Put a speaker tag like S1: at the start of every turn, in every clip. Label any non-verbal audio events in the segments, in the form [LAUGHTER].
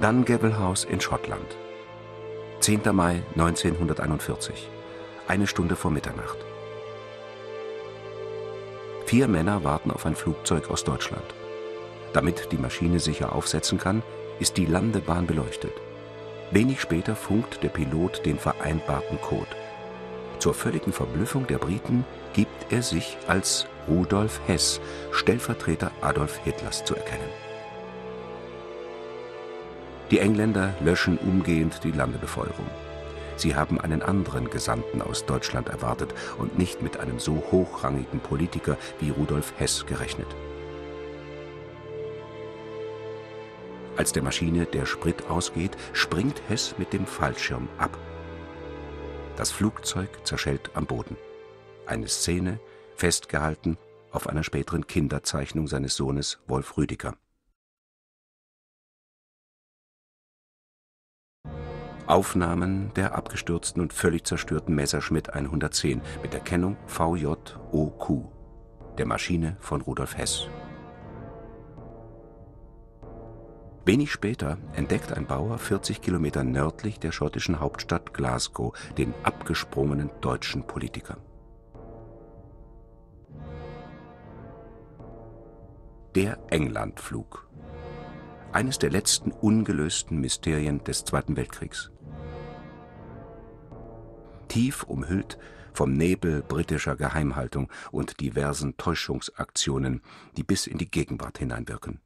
S1: Dungavel House in Schottland. 10. Mai 1941. Eine Stunde vor Mitternacht. Vier Männer warten auf ein Flugzeug aus Deutschland. Damit die Maschine sicher aufsetzen kann, ist die Landebahn beleuchtet. Wenig später funkt der Pilot den vereinbarten Code. Zur völligen Verblüffung der Briten gibt er sich als Rudolf Hess, Stellvertreter Adolf Hitlers, zu erkennen. Die Engländer löschen umgehend die Landebefeuerung. Sie haben einen anderen Gesandten aus Deutschland erwartet und nicht mit einem so hochrangigen Politiker wie Rudolf Hess gerechnet. Als der Maschine der Sprit ausgeht, springt Hess mit dem Fallschirm ab. Das Flugzeug zerschellt am Boden. Eine Szene, festgehalten auf einer späteren Kinderzeichnung seines Sohnes Wolf Rüdiger. Aufnahmen der abgestürzten und völlig zerstörten Messerschmitt 110 mit der Kennung VJOQ, der Maschine von Rudolf Hess. Wenig später entdeckt ein Bauer 40 Kilometer nördlich der schottischen Hauptstadt Glasgow den abgesprungenen deutschen Politiker. Der Englandflug. Eines der letzten ungelösten Mysterien des Zweiten Weltkriegs tief umhüllt vom Nebel britischer Geheimhaltung und diversen Täuschungsaktionen, die bis in die Gegenwart hineinwirken.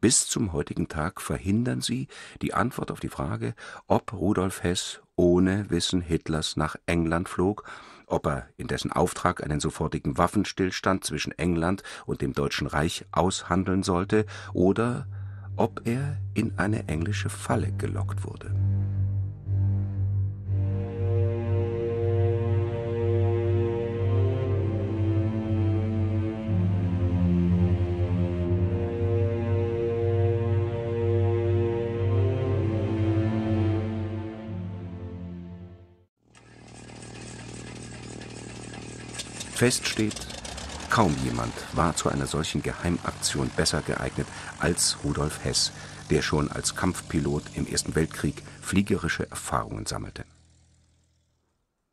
S1: Bis zum heutigen Tag verhindern sie die Antwort auf die Frage, ob Rudolf Hess ohne Wissen Hitlers nach England flog, ob er in dessen Auftrag einen sofortigen Waffenstillstand zwischen England und dem Deutschen Reich aushandeln sollte oder ob er in eine englische Falle gelockt wurde. Fest steht, kaum jemand war zu einer solchen Geheimaktion besser geeignet als Rudolf Hess, der schon als Kampfpilot im Ersten Weltkrieg fliegerische Erfahrungen sammelte.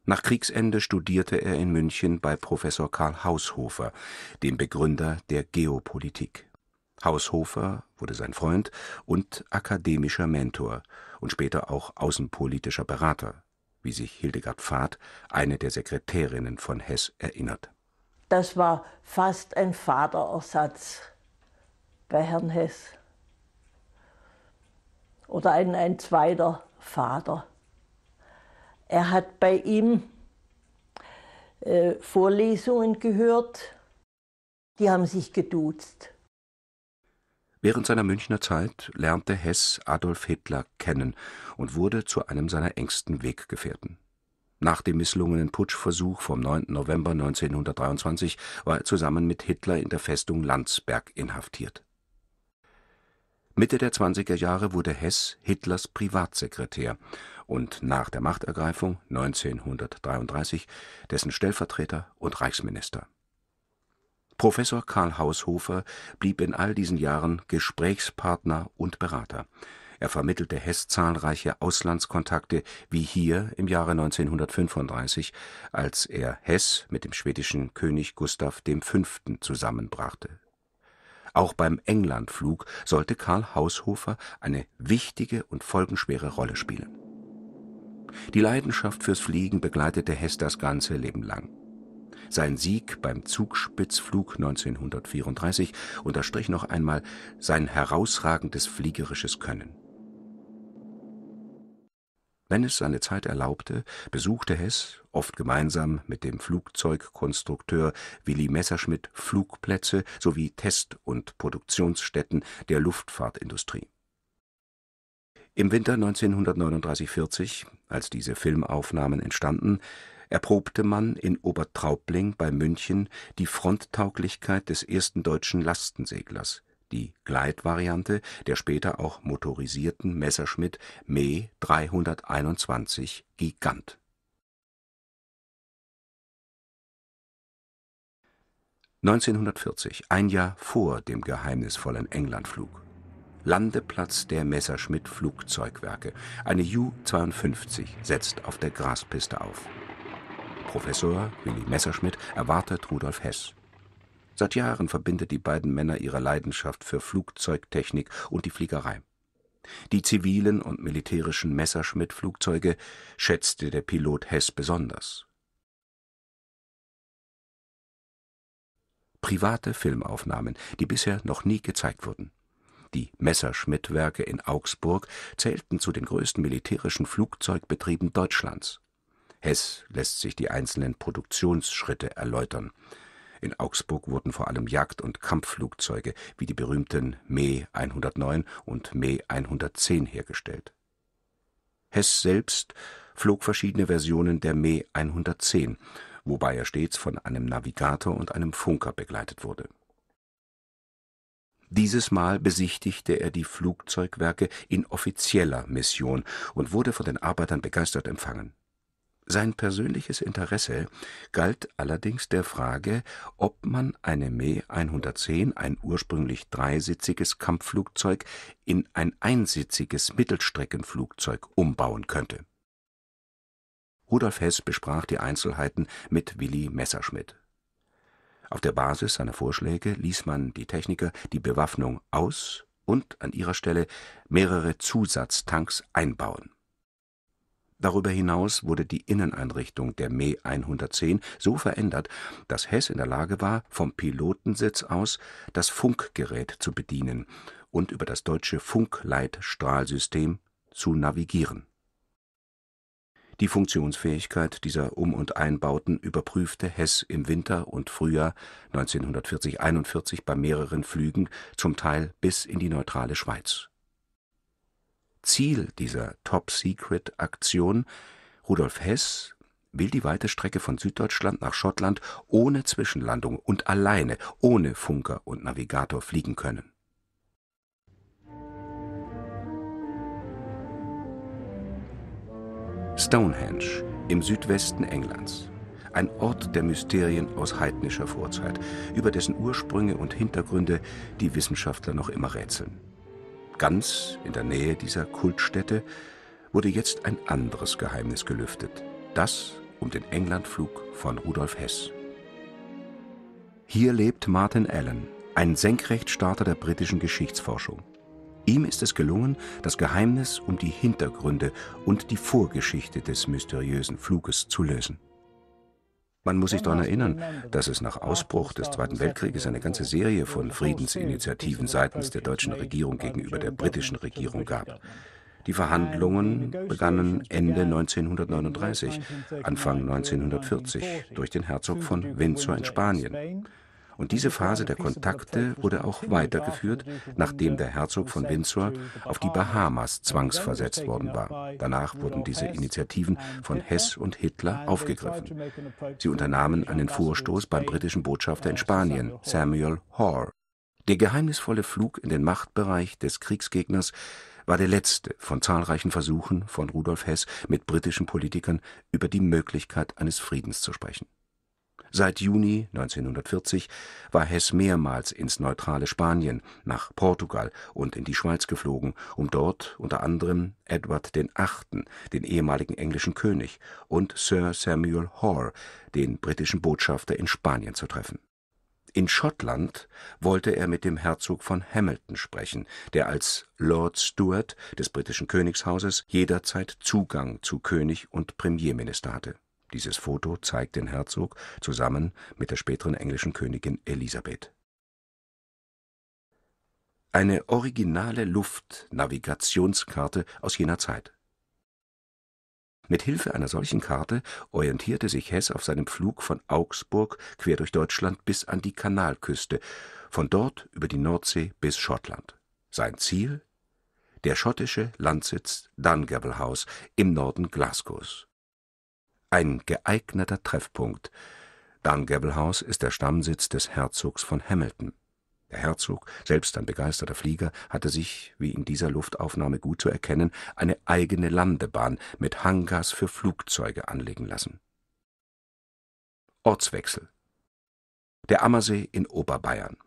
S1: Nach Kriegsende studierte er in München bei Professor Karl Haushofer, dem Begründer der Geopolitik. Haushofer wurde sein Freund und akademischer Mentor und später auch außenpolitischer Berater wie sich Hildegard Pfad, eine der Sekretärinnen von Hess, erinnert.
S2: Das war fast ein Vaterersatz bei Herrn Hess. Oder ein, ein zweiter Vater. Er hat bei ihm äh, Vorlesungen gehört, die haben sich geduzt.
S1: Während seiner Münchner Zeit lernte Hess Adolf Hitler kennen und wurde zu einem seiner engsten Weggefährten. Nach dem misslungenen Putschversuch vom 9. November 1923 war er zusammen mit Hitler in der Festung Landsberg inhaftiert. Mitte der 20er Jahre wurde Hess Hitlers Privatsekretär und nach der Machtergreifung 1933 dessen Stellvertreter und Reichsminister Professor Karl Haushofer blieb in all diesen Jahren Gesprächspartner und Berater. Er vermittelte Hess zahlreiche Auslandskontakte, wie hier im Jahre 1935, als er Hess mit dem schwedischen König Gustav V. zusammenbrachte. Auch beim Englandflug sollte Karl Haushofer eine wichtige und folgenschwere Rolle spielen. Die Leidenschaft fürs Fliegen begleitete Hess das ganze Leben lang sein Sieg beim Zugspitzflug 1934 unterstrich noch einmal sein herausragendes fliegerisches Können. Wenn es seine Zeit erlaubte, besuchte Hess, oft gemeinsam mit dem Flugzeugkonstrukteur Willy Messerschmitt, Flugplätze sowie Test- und Produktionsstätten der Luftfahrtindustrie. Im Winter 1939 / 40, als diese Filmaufnahmen entstanden erprobte man in Obertraubling bei München die Fronttauglichkeit des ersten deutschen Lastenseglers, die Gleitvariante der später auch motorisierten Messerschmitt Me 321 Gigant. (1940), ein Jahr vor dem geheimnisvollen Englandflug Landeplatz der Messerschmitt-Flugzeugwerke. Eine Ju-52 setzt auf der Graspiste auf. Professor Willy Messerschmitt erwartet Rudolf Hess. Seit Jahren verbindet die beiden Männer ihre Leidenschaft für Flugzeugtechnik und die Fliegerei. Die zivilen und militärischen Messerschmitt-Flugzeuge schätzte der Pilot Hess besonders. Private Filmaufnahmen, die bisher noch nie gezeigt wurden. Die Messerschmitt-Werke in Augsburg zählten zu den größten militärischen Flugzeugbetrieben Deutschlands. Hess lässt sich die einzelnen Produktionsschritte erläutern in Augsburg wurden vor allem Jagd und Kampfflugzeuge wie die berühmten Me 109 und Me 110 hergestellt. Hess selbst flog verschiedene Versionen der Me 110, wobei er stets von einem Navigator und einem Funker begleitet wurde. Dieses Mal besichtigte er die Flugzeugwerke in offizieller Mission und wurde von den Arbeitern begeistert empfangen sein persönliches Interesse galt allerdings der Frage, ob man eine Me 110, ein ursprünglich dreisitziges Kampfflugzeug, in ein einsitziges Mittelstreckenflugzeug umbauen könnte. Rudolf Hess besprach die Einzelheiten mit Willy Messerschmitt. Auf der Basis seiner Vorschläge ließ man die Techniker die Bewaffnung aus und an ihrer Stelle mehrere Zusatztanks einbauen Darüber hinaus wurde die Inneneinrichtung der Me 110 so verändert, dass Hess in der Lage war, vom Pilotensitz aus das Funkgerät zu bedienen und über das deutsche Funkleitstrahlsystem zu navigieren. Die Funktionsfähigkeit dieser Um und Einbauten überprüfte Hess im Winter und Frühjahr 1940 41 bei mehreren Flügen, zum Teil bis in die neutrale Schweiz Ziel dieser Top-Secret-Aktion, Rudolf Hess will die weite Strecke von Süddeutschland nach Schottland ohne Zwischenlandung und alleine, ohne Funker und Navigator fliegen können. Stonehenge im Südwesten Englands. Ein Ort der Mysterien aus heidnischer Vorzeit, über dessen Ursprünge und Hintergründe die Wissenschaftler noch immer rätseln. Ganz in der Nähe dieser Kultstätte wurde jetzt ein anderes Geheimnis gelüftet, das um den Englandflug von Rudolf Hess. Hier lebt Martin Allen, ein Senkrechtstarter der britischen Geschichtsforschung. Ihm ist es gelungen, das Geheimnis um die Hintergründe und die Vorgeschichte des mysteriösen Fluges zu lösen. Man muss sich daran erinnern, dass es nach Ausbruch des Zweiten Weltkrieges eine ganze Serie von Friedensinitiativen seitens der deutschen Regierung gegenüber der britischen Regierung gab. Die Verhandlungen begannen Ende 1939, Anfang 1940 durch den Herzog von Windsor in Spanien. Und diese Phase der Kontakte wurde auch weitergeführt, nachdem der Herzog von Windsor auf die Bahamas zwangsversetzt worden war. Danach wurden diese Initiativen von Hess und Hitler aufgegriffen. Sie unternahmen einen Vorstoß beim britischen Botschafter in Spanien, Samuel Hoare. Der geheimnisvolle Flug in den Machtbereich des Kriegsgegners war der letzte von zahlreichen Versuchen von Rudolf Hess mit britischen Politikern über die Möglichkeit eines Friedens zu sprechen Seit Juni 1940 war Hess mehrmals ins neutrale Spanien, nach Portugal und in die Schweiz geflogen, um dort unter anderem Edward VIII., den ehemaligen englischen König, und Sir Samuel Hoare, den britischen Botschafter in Spanien zu treffen. In Schottland wollte er mit dem Herzog von Hamilton sprechen, der als Lord Stuart des britischen Königshauses jederzeit Zugang zu König und Premierminister hatte dieses Foto zeigt den Herzog zusammen mit der späteren englischen Königin Elisabeth. Eine originale Luftnavigationskarte aus jener Zeit. Mit Hilfe einer solchen Karte orientierte sich Hess auf seinem Flug von Augsburg quer durch Deutschland bis an die Kanalküste, von dort über die Nordsee bis Schottland. Sein Ziel? Der schottische Landsitz Dungavel House im Norden Glasgows ein geeigneter Treffpunkt. Dungavel House ist der Stammsitz des Herzogs von Hamilton. Der Herzog, selbst ein begeisterter Flieger, hatte sich, wie in dieser Luftaufnahme gut zu erkennen, eine eigene Landebahn mit Hangars für Flugzeuge anlegen lassen. Ortswechsel Der Ammersee in Oberbayern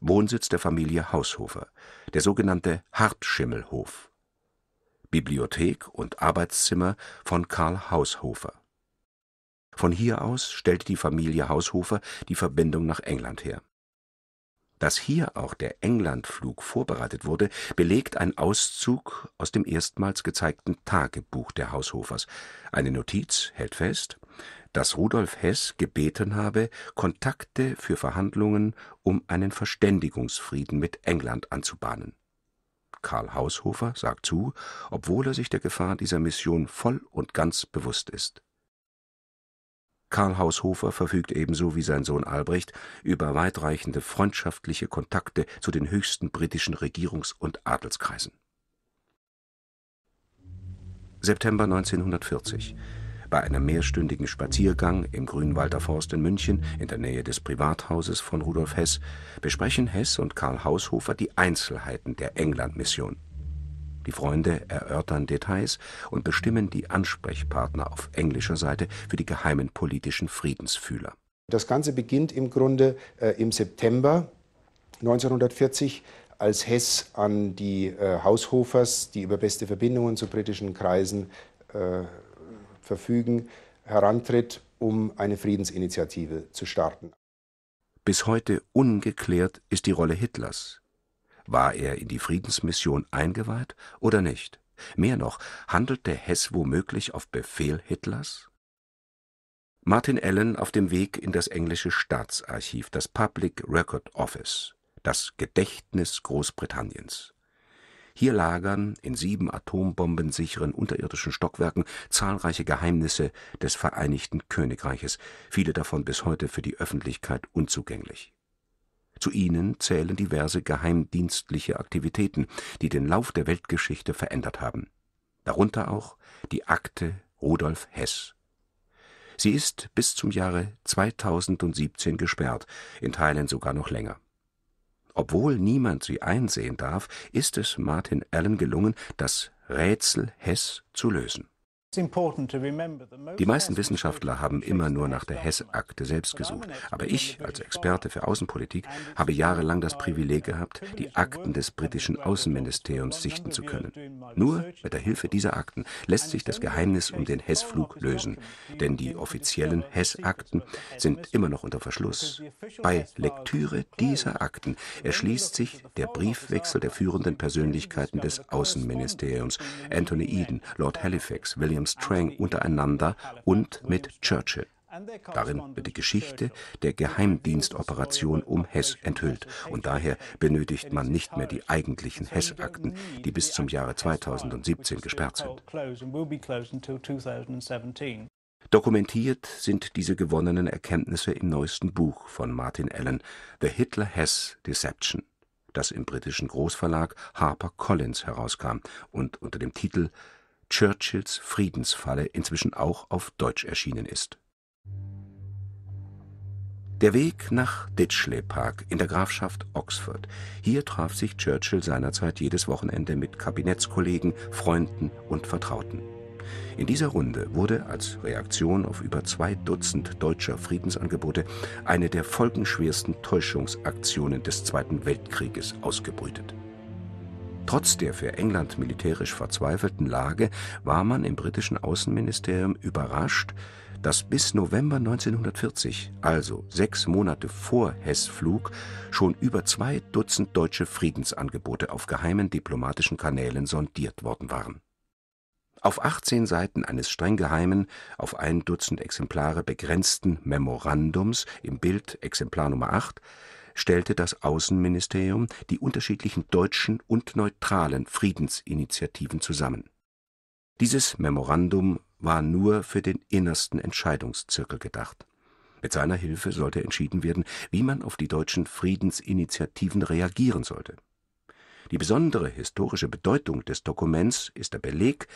S1: Wohnsitz der Familie Haushofer, der sogenannte Hartschimmelhof. Bibliothek und Arbeitszimmer von Karl Haushofer. Von hier aus stellte die Familie Haushofer die Verbindung nach England her. Dass hier auch der Englandflug vorbereitet wurde, belegt ein Auszug aus dem erstmals gezeigten Tagebuch der Haushofers. Eine Notiz hält fest dass Rudolf Heß gebeten habe, Kontakte für Verhandlungen um einen Verständigungsfrieden mit England anzubahnen. Karl Haushofer sagt zu, obwohl er sich der Gefahr dieser Mission voll und ganz bewusst ist. Karl Haushofer verfügt ebenso wie sein Sohn Albrecht über weitreichende freundschaftliche Kontakte zu den höchsten britischen Regierungs- und Adelskreisen. September 1940 bei einem mehrstündigen Spaziergang im Grünwalder Forst in München in der Nähe des Privathauses von Rudolf Heß besprechen Heß und Karl Haushofer die Einzelheiten der England-Mission. Die Freunde erörtern Details und bestimmen die Ansprechpartner auf englischer Seite für die geheimen politischen Friedensfühler.
S3: Das Ganze beginnt im Grunde äh, im September 1940 als Hess an die äh, Haushofers, die über beste Verbindungen zu britischen Kreisen äh, verfügen, herantritt, um eine Friedensinitiative zu starten.
S1: Bis heute ungeklärt ist die Rolle Hitlers. War er in die Friedensmission eingeweiht oder nicht? Mehr noch, handelte Hess womöglich auf Befehl Hitlers? Martin Allen auf dem Weg in das englische Staatsarchiv, das Public Record Office, das Gedächtnis Großbritanniens. Hier lagern in sieben atombombensicheren unterirdischen Stockwerken zahlreiche Geheimnisse des Vereinigten Königreiches, viele davon bis heute für die Öffentlichkeit unzugänglich. Zu ihnen zählen diverse geheimdienstliche Aktivitäten, die den Lauf der Weltgeschichte verändert haben. Darunter auch die Akte Rudolf Hess. Sie ist bis zum Jahre 2017 gesperrt, in Teilen sogar noch länger obwohl niemand sie einsehen darf, ist es Martin Allen gelungen, das Rätsel Hess zu lösen die meisten Wissenschaftler haben immer nur nach der Hess-Akte selbst gesucht, aber ich als Experte für Außenpolitik habe jahrelang das Privileg gehabt, die Akten des britischen Außenministeriums sichten zu können. Nur mit der Hilfe dieser Akten lässt sich das Geheimnis um den Hess-Flug lösen, denn die offiziellen Hess-Akten sind immer noch unter Verschluss. Bei Lektüre dieser Akten erschließt sich der Briefwechsel der führenden Persönlichkeiten des Außenministeriums, Anthony Eden, Lord Halifax, William William Strang untereinander und mit Churchill. Darin wird die Geschichte der Geheimdienstoperation um Hess enthüllt und daher benötigt man nicht mehr die eigentlichen Hess-Akten, die bis zum Jahre 2017 gesperrt sind. Dokumentiert sind diese gewonnenen Erkenntnisse im neuesten Buch von Martin Allen, The Hitler-Hess Deception, das im britischen Großverlag Harper Collins herauskam und unter dem Titel Churchills Friedensfalle inzwischen auch auf Deutsch erschienen ist. Der Weg nach Ditchley Park in der Grafschaft Oxford. Hier traf sich Churchill seinerzeit jedes Wochenende mit Kabinettskollegen, Freunden und Vertrauten. In dieser Runde wurde als Reaktion auf über zwei Dutzend deutscher Friedensangebote eine der folgenschwersten Täuschungsaktionen des Zweiten Weltkrieges ausgebrütet Trotz der für England militärisch verzweifelten Lage war man im britischen Außenministerium überrascht, dass bis November 1940, also sechs Monate vor Hess Flug, schon über zwei Dutzend deutsche Friedensangebote auf geheimen diplomatischen Kanälen sondiert worden waren. Auf 18 Seiten eines streng geheimen, auf ein Dutzend Exemplare begrenzten Memorandums im Bild Exemplar Nummer 8 stellte das Außenministerium die unterschiedlichen deutschen und neutralen Friedensinitiativen zusammen. Dieses Memorandum war nur für den innersten Entscheidungszirkel gedacht. Mit seiner Hilfe sollte entschieden werden, wie man auf die deutschen Friedensinitiativen reagieren sollte. Die besondere historische Bedeutung des Dokuments ist der Beleg,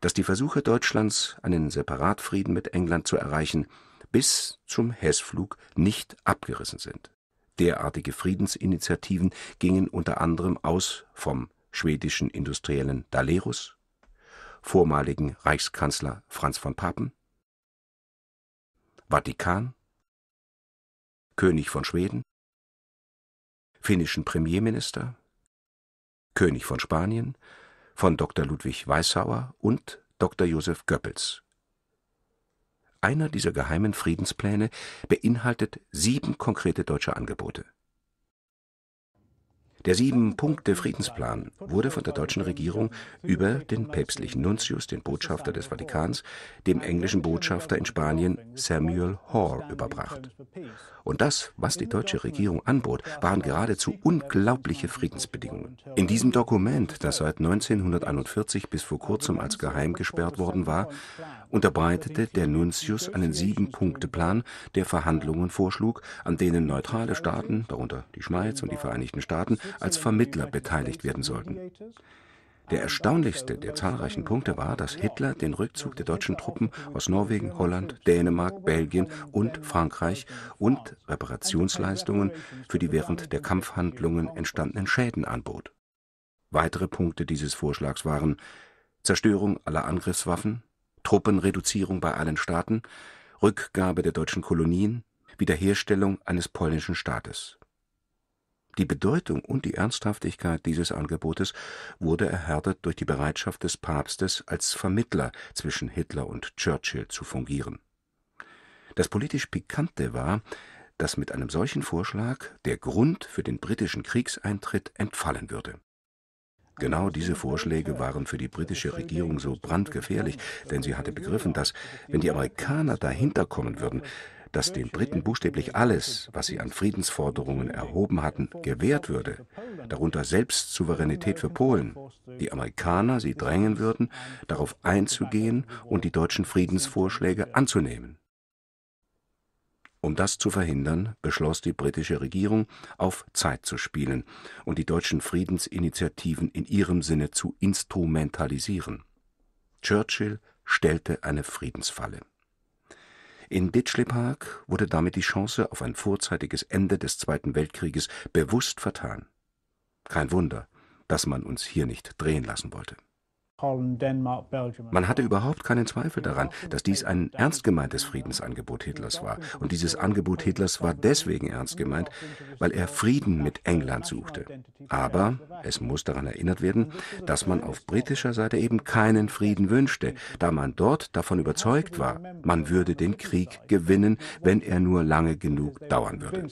S1: dass die Versuche Deutschlands, einen Separatfrieden mit England zu erreichen, bis zum Hessflug nicht abgerissen sind Derartige Friedensinitiativen gingen unter anderem aus vom schwedischen Industriellen Dalerus, vormaligen Reichskanzler Franz von Papen, Vatikan, König von Schweden, finnischen Premierminister, König von Spanien, von Dr. Ludwig Weissauer und Dr. Josef Goebbels. Einer dieser geheimen Friedenspläne beinhaltet sieben konkrete deutsche Angebote. Der Sieben-Punkte-Friedensplan wurde von der deutschen Regierung über den päpstlichen Nuntius, den Botschafter des Vatikans, dem englischen Botschafter in Spanien Samuel Hall überbracht. Und das, was die deutsche Regierung anbot, waren geradezu unglaubliche Friedensbedingungen. In diesem Dokument, das seit 1941 bis vor kurzem als geheim gesperrt worden war, unterbreitete der Nuntius einen Sieben-Punkte-Plan, der Verhandlungen vorschlug, an denen neutrale Staaten, darunter die Schweiz und die Vereinigten Staaten, als Vermittler beteiligt werden sollten. Der erstaunlichste der zahlreichen Punkte war, dass Hitler den Rückzug der deutschen Truppen aus Norwegen, Holland, Dänemark, Belgien und Frankreich und Reparationsleistungen für die während der Kampfhandlungen entstandenen Schäden anbot. Weitere Punkte dieses Vorschlags waren Zerstörung aller Angriffswaffen, Truppenreduzierung bei allen Staaten, Rückgabe der deutschen Kolonien, Wiederherstellung eines polnischen Staates die Bedeutung und die Ernsthaftigkeit dieses Angebotes wurde erhärtet durch die Bereitschaft des Papstes, als Vermittler zwischen Hitler und Churchill zu fungieren. Das politisch Pikante war, dass mit einem solchen Vorschlag der Grund für den britischen Kriegseintritt entfallen würde. Genau diese Vorschläge waren für die britische Regierung so brandgefährlich, denn sie hatte begriffen, dass, wenn die Amerikaner dahinter kommen würden, dass den Briten buchstäblich alles, was sie an Friedensforderungen erhoben hatten, gewährt würde, darunter Selbstsouveränität für Polen, die Amerikaner sie drängen würden, darauf einzugehen und die deutschen Friedensvorschläge anzunehmen. Um das zu verhindern, beschloss die britische Regierung, auf Zeit zu spielen und die deutschen Friedensinitiativen in ihrem Sinne zu instrumentalisieren. Churchill stellte eine Friedensfalle. In Ditchley Park wurde damit die Chance auf ein vorzeitiges Ende des Zweiten Weltkrieges bewusst vertan. Kein Wunder, dass man uns hier nicht drehen lassen wollte man hatte überhaupt keinen Zweifel daran, dass dies ein ernst gemeintes Friedensangebot Hitlers war. Und dieses Angebot Hitlers war deswegen ernst gemeint, weil er Frieden mit England suchte. Aber es muss daran erinnert werden, dass man auf britischer Seite eben keinen Frieden wünschte, da man dort davon überzeugt war, man würde den Krieg gewinnen, wenn er nur lange genug dauern würde.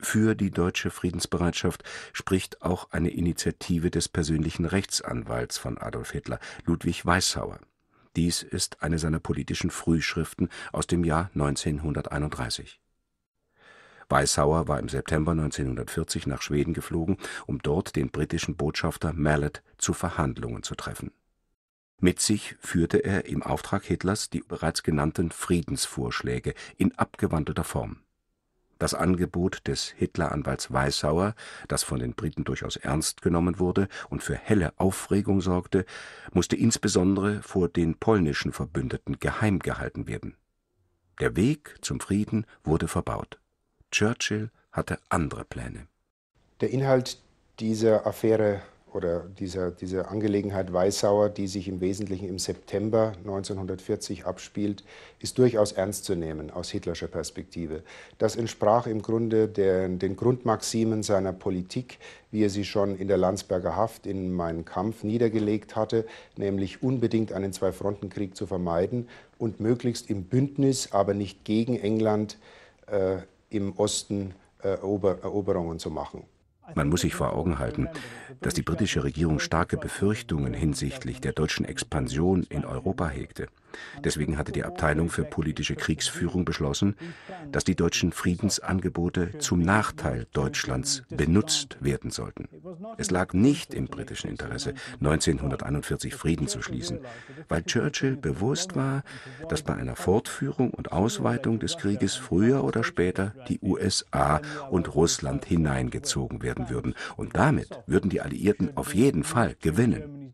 S1: Für die deutsche Friedensbereitschaft spricht auch eine Initiative des persönlichen Rechtsanwalts von Adolf Hitler, Ludwig Weissauer. Dies ist eine seiner politischen Frühschriften aus dem Jahr 1931. Weissauer war im September 1940 nach Schweden geflogen, um dort den britischen Botschafter Mallet zu Verhandlungen zu treffen. Mit sich führte er im Auftrag Hitlers die bereits genannten Friedensvorschläge in abgewandelter Form das Angebot des Hitleranwalts Weissauer, das von den Briten durchaus ernst genommen wurde und für helle Aufregung sorgte, musste insbesondere vor den polnischen Verbündeten geheim gehalten werden. Der Weg zum Frieden wurde verbaut. Churchill hatte andere Pläne.
S3: Der Inhalt dieser Affäre oder dieser, dieser Angelegenheit Weissauer, die sich im Wesentlichen im September 1940 abspielt, ist durchaus ernst zu nehmen aus hitlerscher Perspektive. Das entsprach im Grunde der, den Grundmaximen seiner Politik, wie er sie schon in der Landsberger Haft in Mein Kampf niedergelegt hatte, nämlich unbedingt einen Zwei-Fronten-Krieg zu vermeiden und möglichst im Bündnis, aber nicht gegen England äh, im Osten äh, Eroberungen zu machen.
S1: Man muss sich vor Augen halten, dass die britische Regierung starke Befürchtungen hinsichtlich der deutschen Expansion in Europa hegte. Deswegen hatte die Abteilung für politische Kriegsführung beschlossen, dass die deutschen Friedensangebote zum Nachteil Deutschlands benutzt werden sollten. Es lag nicht im britischen Interesse, 1941 Frieden zu schließen, weil Churchill bewusst war, dass bei einer Fortführung und Ausweitung des Krieges früher oder später die USA und Russland hineingezogen werden würden. Und damit würden die Alliierten auf jeden Fall gewinnen.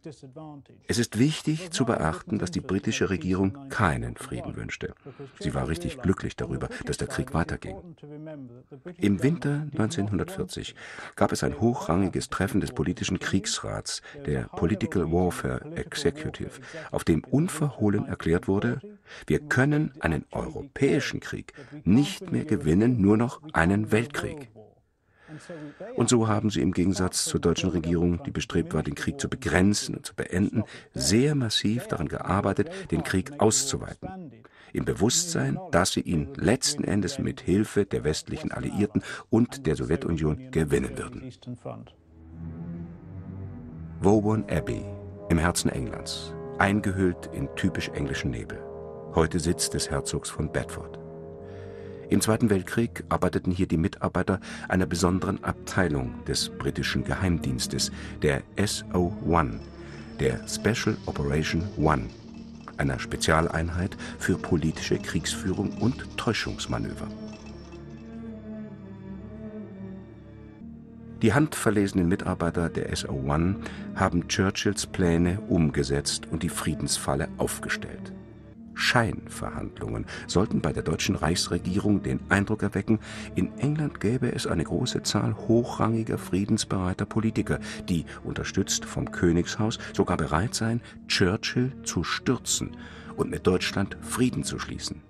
S1: Es ist wichtig zu beachten, dass die britische Regierung keinen Frieden wünschte. Sie war richtig glücklich darüber, dass der Krieg weiterging. Im Winter 1940 gab es ein hochrangiges Treffen des politischen Kriegsrats, der Political Warfare Executive, auf dem unverhohlen erklärt wurde, wir können einen europäischen Krieg nicht mehr gewinnen, nur noch einen Weltkrieg. Und so haben sie im Gegensatz zur deutschen Regierung, die bestrebt war, den Krieg zu begrenzen und zu beenden, sehr massiv daran gearbeitet, den Krieg auszuweiten. Im Bewusstsein, dass sie ihn letzten Endes mit Hilfe der westlichen Alliierten und der Sowjetunion gewinnen würden. Woburn Abbey im Herzen Englands, eingehüllt in typisch englischen Nebel. Heute Sitz des Herzogs von Bedford. Im Zweiten Weltkrieg arbeiteten hier die Mitarbeiter einer besonderen Abteilung des britischen Geheimdienstes, der SO-1, der Special Operation One, einer Spezialeinheit für politische Kriegsführung und Täuschungsmanöver. Die handverlesenen Mitarbeiter der SO-1 haben Churchills Pläne umgesetzt und die Friedensfalle aufgestellt. Scheinverhandlungen. Sollten bei der deutschen Reichsregierung den Eindruck erwecken, in England gäbe es eine große Zahl hochrangiger friedensbereiter Politiker, die, unterstützt vom Königshaus, sogar bereit seien, Churchill zu stürzen und mit Deutschland Frieden zu schließen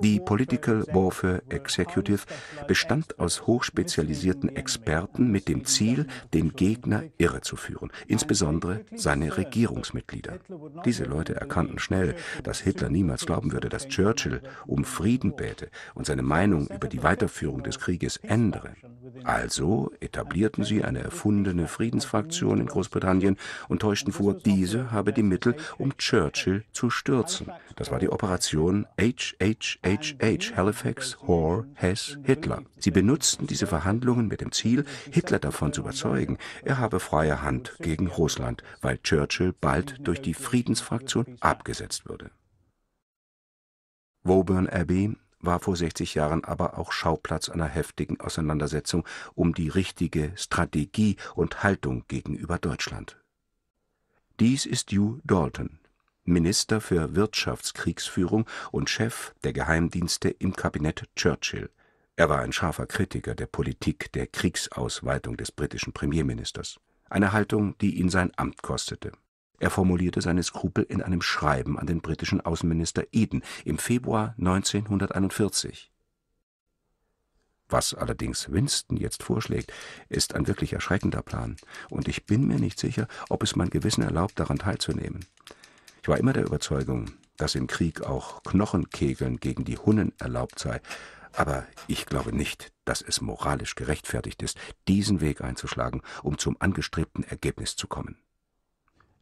S1: die Political Warfare Executive bestand aus hochspezialisierten Experten mit dem Ziel, den Gegner irrezuführen, insbesondere seine Regierungsmitglieder. Diese Leute erkannten schnell, dass Hitler niemals glauben würde, dass Churchill um Frieden bäte und seine Meinung über die Weiterführung des Krieges ändere. Also etablierten sie eine erfundene Friedensfraktion in Großbritannien und täuschten vor, diese habe die Mittel, um Churchill zu stürzen. Das war die Operation H HHH, Halifax, Hoare, Hess, Hitler. Sie benutzten diese Verhandlungen mit dem Ziel, Hitler davon zu überzeugen, er habe freie Hand gegen Russland, weil Churchill bald durch die Friedensfraktion abgesetzt würde. Woburn Abbey war vor 60 Jahren aber auch Schauplatz einer heftigen Auseinandersetzung um die richtige Strategie und Haltung gegenüber Deutschland. Dies ist Hugh Dalton, Minister für Wirtschaftskriegsführung und Chef der Geheimdienste im Kabinett Churchill. Er war ein scharfer Kritiker der Politik der Kriegsausweitung des britischen Premierministers, eine Haltung, die ihn sein Amt kostete. Er formulierte seine Skrupel in einem Schreiben an den britischen Außenminister Eden im Februar 1941. Was allerdings Winston jetzt vorschlägt, ist ein wirklich erschreckender Plan, und ich bin mir nicht sicher, ob es mein Gewissen erlaubt, daran teilzunehmen. Ich war immer der Überzeugung, dass im Krieg auch Knochenkegeln gegen die Hunnen erlaubt sei, aber ich glaube nicht, dass es moralisch gerechtfertigt ist, diesen Weg einzuschlagen, um zum angestrebten Ergebnis zu kommen.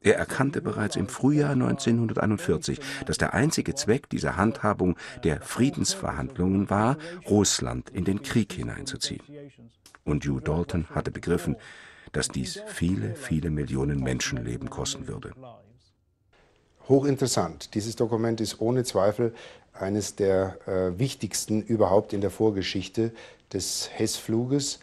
S1: Er erkannte bereits im Frühjahr 1941, dass der einzige Zweck dieser Handhabung der Friedensverhandlungen war, Russland in den Krieg hineinzuziehen. Und Hugh Dalton hatte begriffen, dass dies viele, viele Millionen Menschenleben kosten würde
S3: hochinteressant. Dieses Dokument ist ohne Zweifel eines der äh, wichtigsten überhaupt in der Vorgeschichte des Hess-Fluges.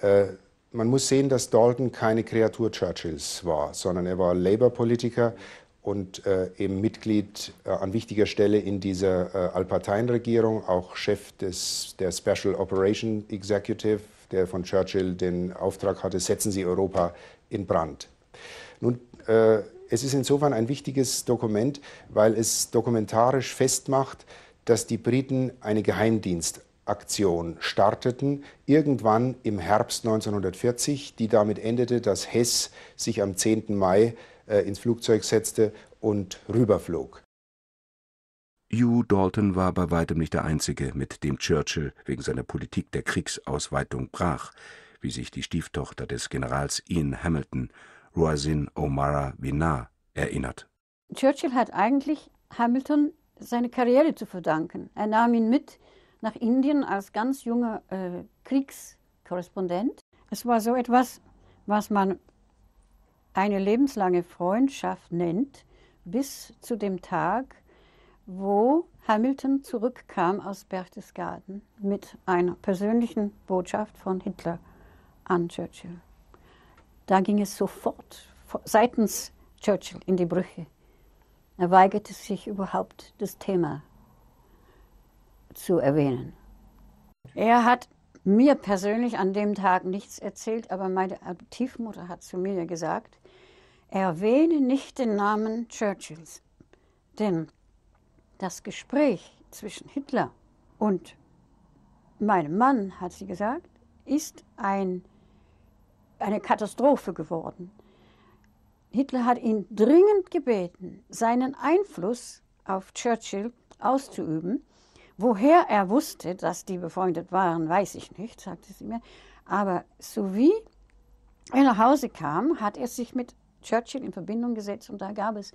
S3: Äh, man muss sehen, dass Dalton keine Kreatur Churchills war, sondern er war Labour-Politiker und äh, eben Mitglied äh, an wichtiger Stelle in dieser äh, Allparteienregierung, auch Chef des, der Special Operation Executive, der von Churchill den Auftrag hatte, setzen Sie Europa in Brand. Nun, äh, es ist insofern ein wichtiges Dokument, weil es dokumentarisch festmacht, dass die Briten eine Geheimdienstaktion starteten, irgendwann im Herbst 1940, die damit endete, dass Hess sich am 10. Mai äh, ins Flugzeug setzte und rüberflog.
S1: Hugh Dalton war bei weitem nicht der Einzige, mit dem Churchill wegen seiner Politik der Kriegsausweitung brach, wie sich die Stieftochter des Generals Ian Hamilton Roisin O'Mara Vinar erinnert.
S4: Churchill hat eigentlich Hamilton seine Karriere zu verdanken. Er nahm ihn mit nach Indien als ganz junger äh, Kriegskorrespondent. Es war so etwas, was man eine lebenslange Freundschaft nennt, bis zu dem Tag, wo Hamilton zurückkam aus Berchtesgaden mit einer persönlichen Botschaft von Hitler an Churchill. Da ging es sofort seitens Churchill in die Brüche. Er weigerte sich überhaupt, das Thema zu erwähnen. Er hat mir persönlich an dem Tag nichts erzählt, aber meine Adoptivmutter hat zu mir gesagt, erwähne nicht den Namen Churchills, denn das Gespräch zwischen Hitler und meinem Mann, hat sie gesagt, ist ein, eine Katastrophe geworden. Hitler hat ihn dringend gebeten, seinen Einfluss auf Churchill auszuüben. Woher er wusste, dass die befreundet waren, weiß ich nicht, sagte sie mir. Aber so wie er nach Hause kam, hat er sich mit Churchill in Verbindung gesetzt und da gab es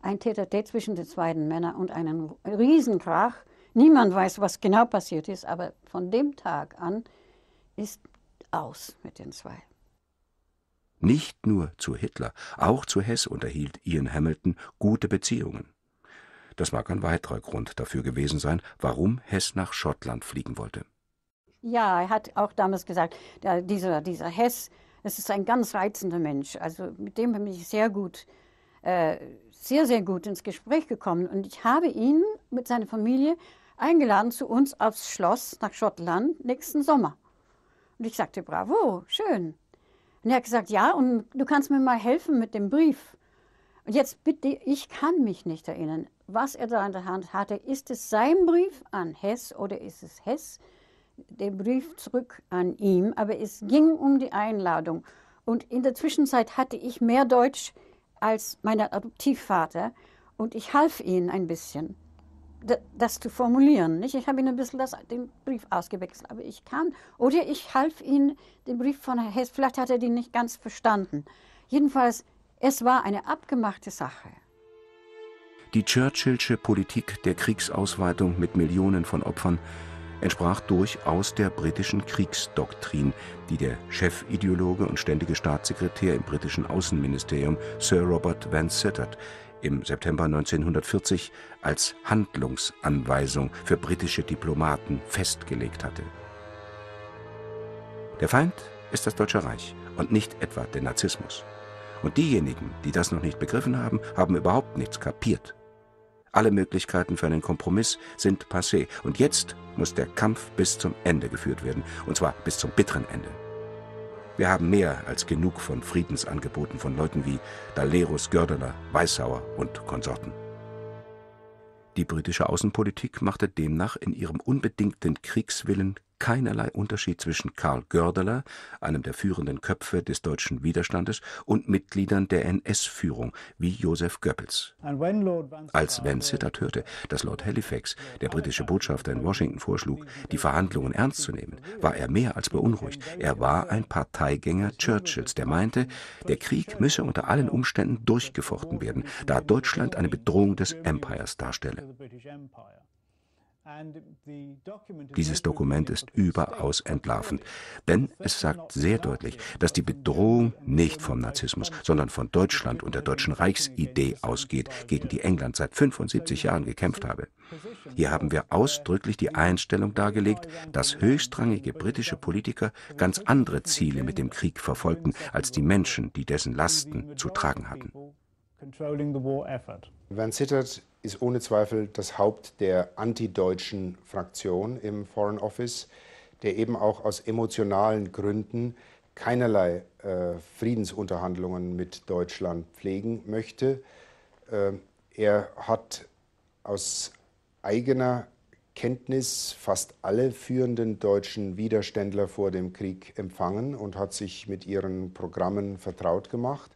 S4: ein Tete zwischen den beiden Männern und einen Riesenkrach. Niemand weiß, was genau passiert ist, aber von dem Tag an ist aus mit den zwei.
S1: Nicht nur zu Hitler, auch zu Hess unterhielt Ian Hamilton gute Beziehungen. Das mag ein weiterer Grund dafür gewesen sein, warum Hess nach Schottland fliegen wollte.
S4: Ja, er hat auch damals gesagt, der, dieser, dieser Hess, das ist ein ganz reizender Mensch. Also mit dem bin ich sehr gut, äh, sehr, sehr gut ins Gespräch gekommen. Und ich habe ihn mit seiner Familie eingeladen zu uns aufs Schloss nach Schottland nächsten Sommer. Und ich sagte, bravo, schön. Und er hat gesagt, ja, und du kannst mir mal helfen mit dem Brief. Und jetzt bitte, ich kann mich nicht erinnern, was er da in der Hand hatte. Ist es sein Brief an Hess oder ist es Hess? Der Brief zurück an ihm, aber es ging um die Einladung. Und in der Zwischenzeit hatte ich mehr Deutsch als mein Adoptivvater und ich half ihm ein bisschen das zu formulieren. Ich habe ihn ein bisschen das, den Brief ausgewechselt, aber ich kann. Oder ich half ihm den Brief von Hess, vielleicht hat er den nicht ganz verstanden. Jedenfalls, es war eine abgemachte Sache.
S1: Die Churchillsche Politik der Kriegsausweitung mit Millionen von Opfern entsprach durchaus der britischen Kriegsdoktrin, die der Chefideologe und ständige Staatssekretär im britischen Außenministerium Sir Robert Van Sittert im September 1940 als Handlungsanweisung für britische Diplomaten festgelegt hatte. Der Feind ist das Deutsche Reich und nicht etwa der Narzissmus. Und diejenigen, die das noch nicht begriffen haben, haben überhaupt nichts kapiert. Alle Möglichkeiten für einen Kompromiss sind passé und jetzt muss der Kampf bis zum Ende geführt werden, und zwar bis zum bitteren Ende. Wir haben mehr als genug von Friedensangeboten von Leuten wie Dalerus, Gördeler, Weissauer und Konsorten. Die britische Außenpolitik machte demnach in ihrem unbedingten Kriegswillen keinerlei Unterschied zwischen Karl Gördeler, einem der führenden Köpfe des deutschen Widerstandes, und Mitgliedern der NS-Führung wie Joseph Goebbels. Als Van Sittert hörte, dass Lord Halifax, der britische Botschafter in Washington, vorschlug, die Verhandlungen ernst zu nehmen, war er mehr als beunruhigt. Er war ein Parteigänger Churchills, der meinte, der Krieg müsse unter allen Umständen durchgefochten werden, da Deutschland eine Bedrohung des Empires darstelle. Dieses Dokument ist überaus entlarvend, denn es sagt sehr deutlich, dass die Bedrohung nicht vom Narzissmus, sondern von Deutschland und der deutschen Reichsidee ausgeht, gegen die England seit 75 Jahren gekämpft habe. Hier haben wir ausdrücklich die Einstellung dargelegt, dass höchstrangige britische Politiker ganz andere Ziele mit dem Krieg verfolgten, als die Menschen, die dessen Lasten zu tragen hatten.
S3: Van Sittert ist ohne Zweifel das Haupt der antideutschen Fraktion im Foreign Office, der eben auch aus emotionalen Gründen keinerlei äh, Friedensunterhandlungen mit Deutschland pflegen möchte. Äh, er hat aus eigener Kenntnis fast alle führenden deutschen Widerständler vor dem Krieg empfangen und hat sich mit ihren Programmen vertraut gemacht.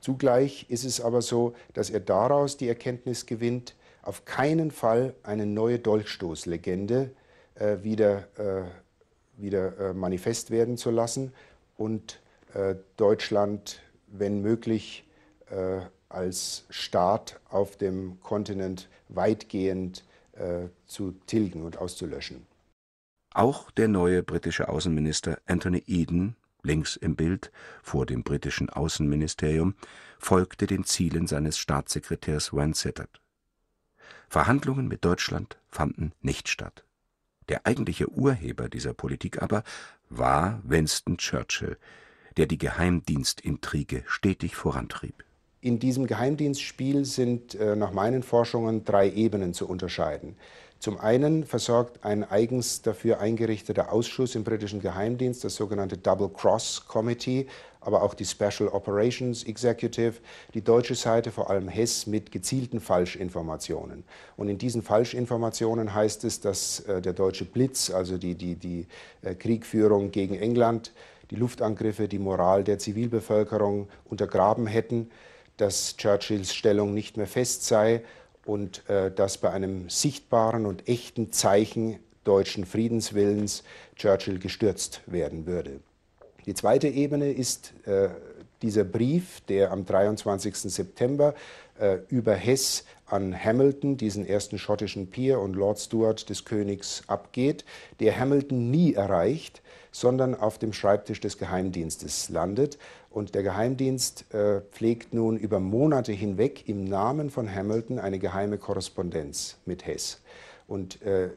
S3: Zugleich ist es aber so, dass er daraus die Erkenntnis gewinnt, auf keinen Fall eine neue Dolchstoßlegende äh, wieder, äh, wieder äh, manifest werden zu lassen und äh, Deutschland, wenn möglich, äh, als Staat auf dem Kontinent weitgehend äh, zu tilgen und auszulöschen.
S1: Auch der neue britische Außenminister Anthony Eden links im Bild, vor dem britischen Außenministerium, folgte den Zielen seines Staatssekretärs Vansittart. Verhandlungen mit Deutschland fanden nicht statt. Der eigentliche Urheber dieser Politik aber war Winston Churchill, der die Geheimdienstintrige stetig vorantrieb.
S3: In diesem Geheimdienstspiel sind äh, nach meinen Forschungen drei Ebenen zu unterscheiden. Zum einen versorgt ein eigens dafür eingerichteter Ausschuss im britischen Geheimdienst, das sogenannte Double Cross Committee, aber auch die Special Operations Executive, die deutsche Seite, vor allem Hess, mit gezielten Falschinformationen. Und in diesen Falschinformationen heißt es, dass äh, der deutsche Blitz, also die, die, die äh, Kriegführung gegen England, die Luftangriffe die Moral der Zivilbevölkerung untergraben hätten, dass Churchills Stellung nicht mehr fest sei und äh, dass bei einem sichtbaren und echten Zeichen deutschen Friedenswillens Churchill gestürzt werden würde. Die zweite Ebene ist äh, dieser Brief, der am 23. September äh, über Hess an Hamilton, diesen ersten schottischen Peer und Lord Stewart des Königs, abgeht, der Hamilton nie erreicht, sondern auf dem Schreibtisch des Geheimdienstes landet. Und der Geheimdienst äh, pflegt nun über Monate hinweg im Namen von Hamilton eine geheime Korrespondenz mit Hess. Und äh,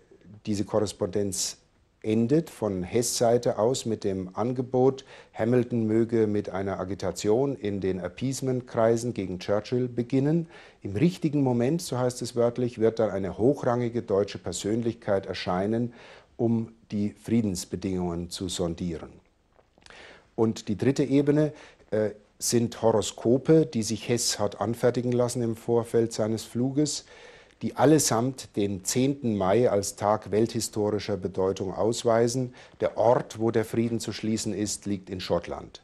S3: diese Korrespondenz endet von Hess Seite aus mit dem Angebot, Hamilton möge mit einer Agitation in den Appeasement-Kreisen gegen Churchill beginnen. Im richtigen Moment, so heißt es wörtlich, wird dann eine hochrangige deutsche Persönlichkeit erscheinen, um die Friedensbedingungen zu sondieren. Und die dritte Ebene äh, sind Horoskope, die sich Hess hat anfertigen lassen im Vorfeld seines Fluges die allesamt den 10. Mai als Tag welthistorischer Bedeutung ausweisen. Der Ort, wo der Frieden zu schließen ist, liegt in Schottland.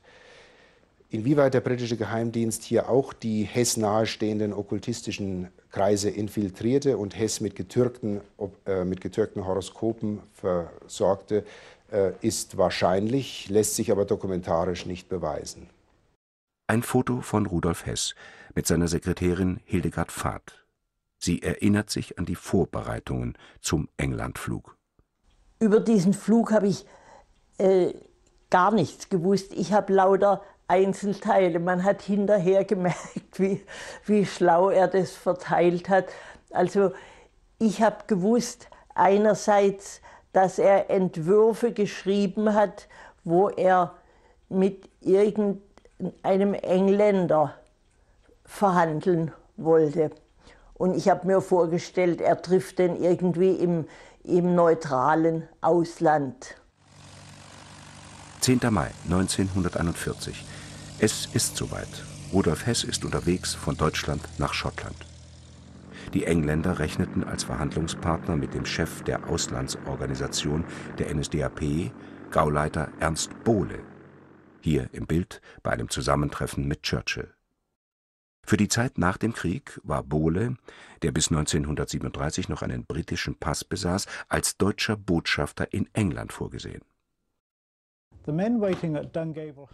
S3: Inwieweit der britische Geheimdienst hier auch die Hess nahestehenden okkultistischen Kreise infiltrierte und Hess mit getürkten, äh, mit getürkten Horoskopen versorgte, ist wahrscheinlich, lässt sich aber dokumentarisch nicht beweisen.
S1: Ein Foto von Rudolf Hess mit seiner Sekretärin Hildegard Fahrt. Sie erinnert sich an die Vorbereitungen zum Englandflug.
S2: Über diesen Flug habe ich äh, gar nichts gewusst. Ich habe lauter Einzelteile. Man hat hinterher gemerkt, wie, wie schlau er das verteilt hat. Also ich habe gewusst, einerseits, dass er Entwürfe geschrieben hat, wo er mit irgendeinem Engländer verhandeln wollte. Und ich habe mir vorgestellt, er trifft den irgendwie im, im neutralen Ausland.
S1: 10. Mai 1941. Es ist soweit. Rudolf Hess ist unterwegs von Deutschland nach Schottland. Die Engländer rechneten als Verhandlungspartner mit dem Chef der Auslandsorganisation der NSDAP, Gauleiter Ernst Bohle. Hier im Bild bei einem Zusammentreffen mit Churchill. Für die Zeit nach dem Krieg war Bohle, der bis 1937 noch einen britischen Pass besaß, als deutscher Botschafter in England vorgesehen.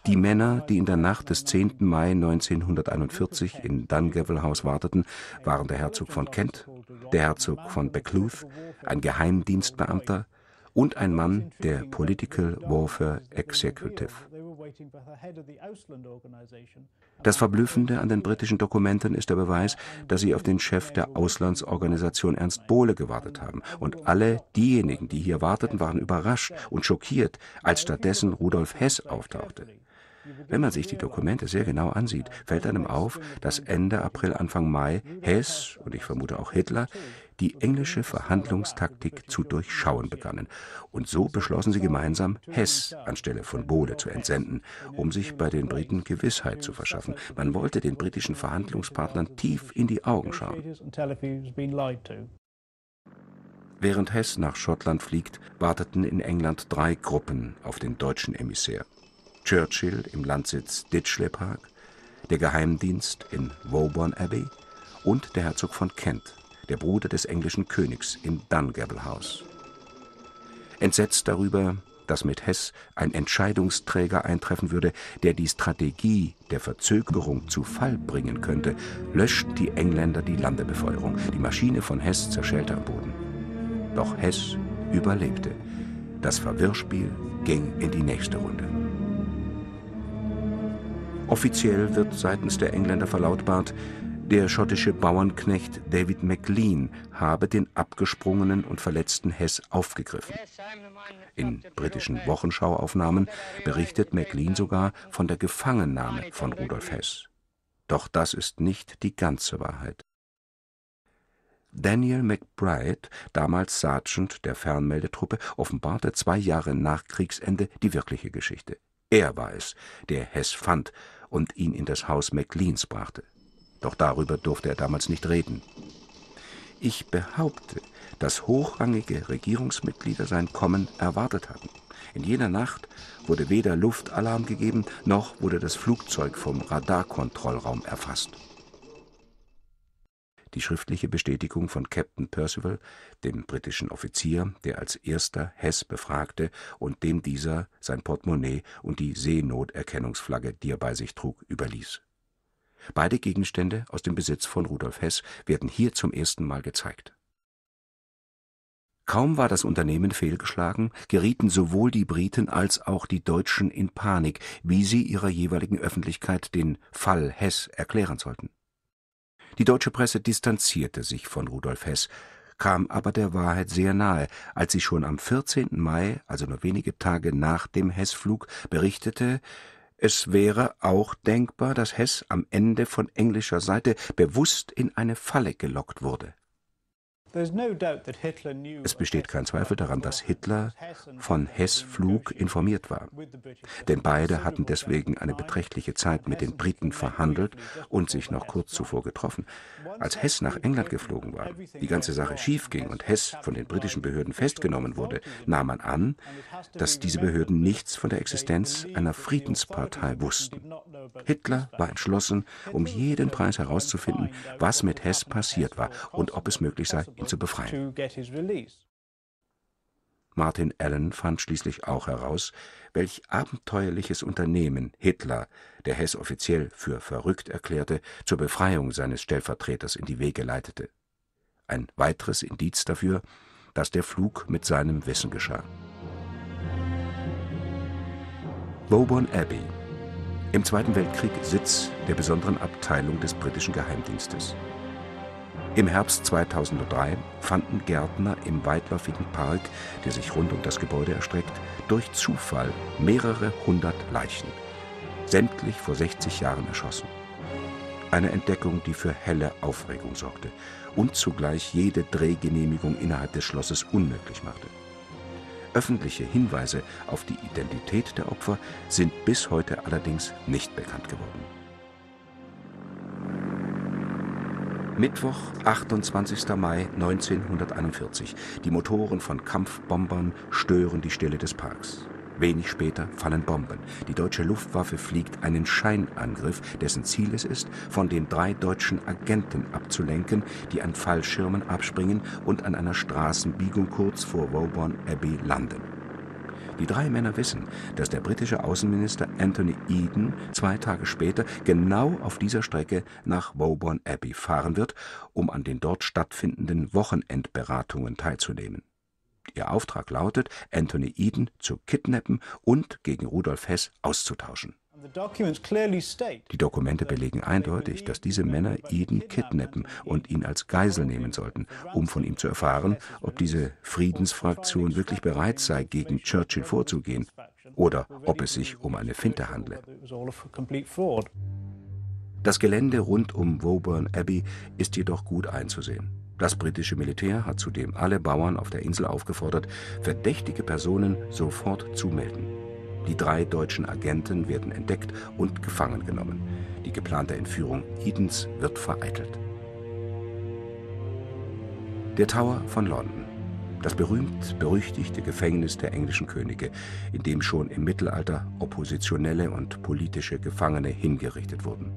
S1: Die Männer, die in der Nacht des 10. Mai 1941 in Dungavel House warteten, waren der Herzog von Kent, der Herzog von Buccleuch, ein Geheimdienstbeamter und ein Mann der Political Warfare Executive. Das Verblüffende an den britischen Dokumenten ist der Beweis, dass sie auf den Chef der Auslandsorganisation Ernst Bohle gewartet haben. Und alle diejenigen, die hier warteten, waren überrascht und schockiert, als stattdessen Rudolf Hess auftauchte. Wenn man sich die Dokumente sehr genau ansieht, fällt einem auf, dass Ende April, Anfang Mai Hess und ich vermute auch Hitler die englische Verhandlungstaktik zu durchschauen begannen. Und so beschlossen sie gemeinsam, Hess anstelle von Bode zu entsenden, um sich bei den Briten Gewissheit zu verschaffen. Man wollte den britischen Verhandlungspartnern tief in die Augen schauen. Während Hess nach Schottland fliegt, warteten in England drei Gruppen auf den deutschen Emissär. Churchill im Landsitz Ditchley Park, der Geheimdienst in Woburn Abbey und der Herzog von Kent der Bruder des englischen Königs, in Dungavel House. Entsetzt darüber, dass mit Hess ein Entscheidungsträger eintreffen würde, der die Strategie der Verzögerung zu Fall bringen könnte, löschten die Engländer die Landebefeuerung. Die Maschine von Hess zerschellte am Boden. Doch Hess überlebte. Das Verwirrspiel ging in die nächste Runde. Offiziell wird seitens der Engländer verlautbart, der schottische Bauernknecht David MacLean habe den abgesprungenen und verletzten Hess aufgegriffen. In britischen Wochenschauaufnahmen berichtet MacLean sogar von der Gefangennahme von Rudolf Hess. Doch das ist nicht die ganze Wahrheit. Daniel McBride, damals Sergeant der Fernmeldetruppe, offenbarte zwei Jahre nach Kriegsende die wirkliche Geschichte. Er war es, der Hess fand und ihn in das Haus McLeans brachte. Doch darüber durfte er damals nicht reden. Ich behaupte, dass hochrangige Regierungsmitglieder sein Kommen erwartet hatten. In jener Nacht wurde weder Luftalarm gegeben, noch wurde das Flugzeug vom Radarkontrollraum erfasst. Die schriftliche Bestätigung von Captain Percival, dem britischen Offizier, der als erster Hess befragte und dem dieser sein Portemonnaie und die Seenoterkennungsflagge, die er bei sich trug, überließ. Beide Gegenstände aus dem Besitz von Rudolf Hess werden hier zum ersten Mal gezeigt. Kaum war das Unternehmen fehlgeschlagen, gerieten sowohl die Briten als auch die Deutschen in Panik, wie sie ihrer jeweiligen Öffentlichkeit den Fall Hess erklären sollten. Die deutsche Presse distanzierte sich von Rudolf Hess, kam aber der Wahrheit sehr nahe, als sie schon am 14. Mai, also nur wenige Tage nach dem Hessflug, berichtete, es wäre auch denkbar, dass Hess am Ende von englischer Seite bewusst in eine Falle gelockt wurde es besteht kein Zweifel daran, dass Hitler von Hess Flug informiert war. Denn beide hatten deswegen eine beträchtliche Zeit mit den Briten verhandelt und sich noch kurz zuvor getroffen. Als Hess nach England geflogen war, die ganze Sache schief ging und Hess von den britischen Behörden festgenommen wurde, nahm man an, dass diese Behörden nichts von der Existenz einer Friedenspartei wussten. Hitler war entschlossen, um jeden Preis herauszufinden, was mit Hess passiert war und ob es möglich sei, zu befreien. Martin Allen fand schließlich auch heraus, welch abenteuerliches Unternehmen Hitler, der Hess offiziell für verrückt erklärte, zur Befreiung seines Stellvertreters in die Wege leitete. Ein weiteres Indiz dafür, dass der Flug mit seinem Wissen geschah. Woburn Abbey, im Zweiten Weltkrieg Sitz der besonderen Abteilung des britischen Geheimdienstes. Im Herbst 2003 fanden Gärtner im weitläufigen Park, der sich rund um das Gebäude erstreckt, durch Zufall mehrere hundert Leichen, sämtlich vor 60 Jahren erschossen. Eine Entdeckung, die für helle Aufregung sorgte und zugleich jede Drehgenehmigung innerhalb des Schlosses unmöglich machte. Öffentliche Hinweise auf die Identität der Opfer sind bis heute allerdings nicht bekannt geworden. Mittwoch, 28. Mai 1941. Die Motoren von Kampfbombern stören die Stille des Parks. Wenig später fallen Bomben. Die deutsche Luftwaffe fliegt einen Scheinangriff, dessen Ziel es ist, von den drei deutschen Agenten abzulenken, die an Fallschirmen abspringen und an einer Straßenbiegung kurz vor Woburn Abbey landen. Die drei Männer wissen, dass der britische Außenminister Anthony Eden zwei Tage später genau auf dieser Strecke nach Woburn Abbey fahren wird, um an den dort stattfindenden Wochenendberatungen teilzunehmen. Ihr Auftrag lautet, Anthony Eden zu kidnappen und gegen Rudolf Hess auszutauschen die Dokumente belegen eindeutig, dass diese Männer Eden kidnappen und ihn als Geisel nehmen sollten, um von ihm zu erfahren, ob diese Friedensfraktion wirklich bereit sei, gegen Churchill vorzugehen oder ob es sich um eine Finte handle. Das Gelände rund um Woburn Abbey ist jedoch gut einzusehen. Das britische Militär hat zudem alle Bauern auf der Insel aufgefordert, verdächtige Personen sofort zu melden. Die drei deutschen Agenten werden entdeckt und gefangen genommen. Die geplante Entführung Edens wird vereitelt. Der Tower von London. Das berühmt-berüchtigte Gefängnis der englischen Könige, in dem schon im Mittelalter oppositionelle und politische Gefangene hingerichtet wurden.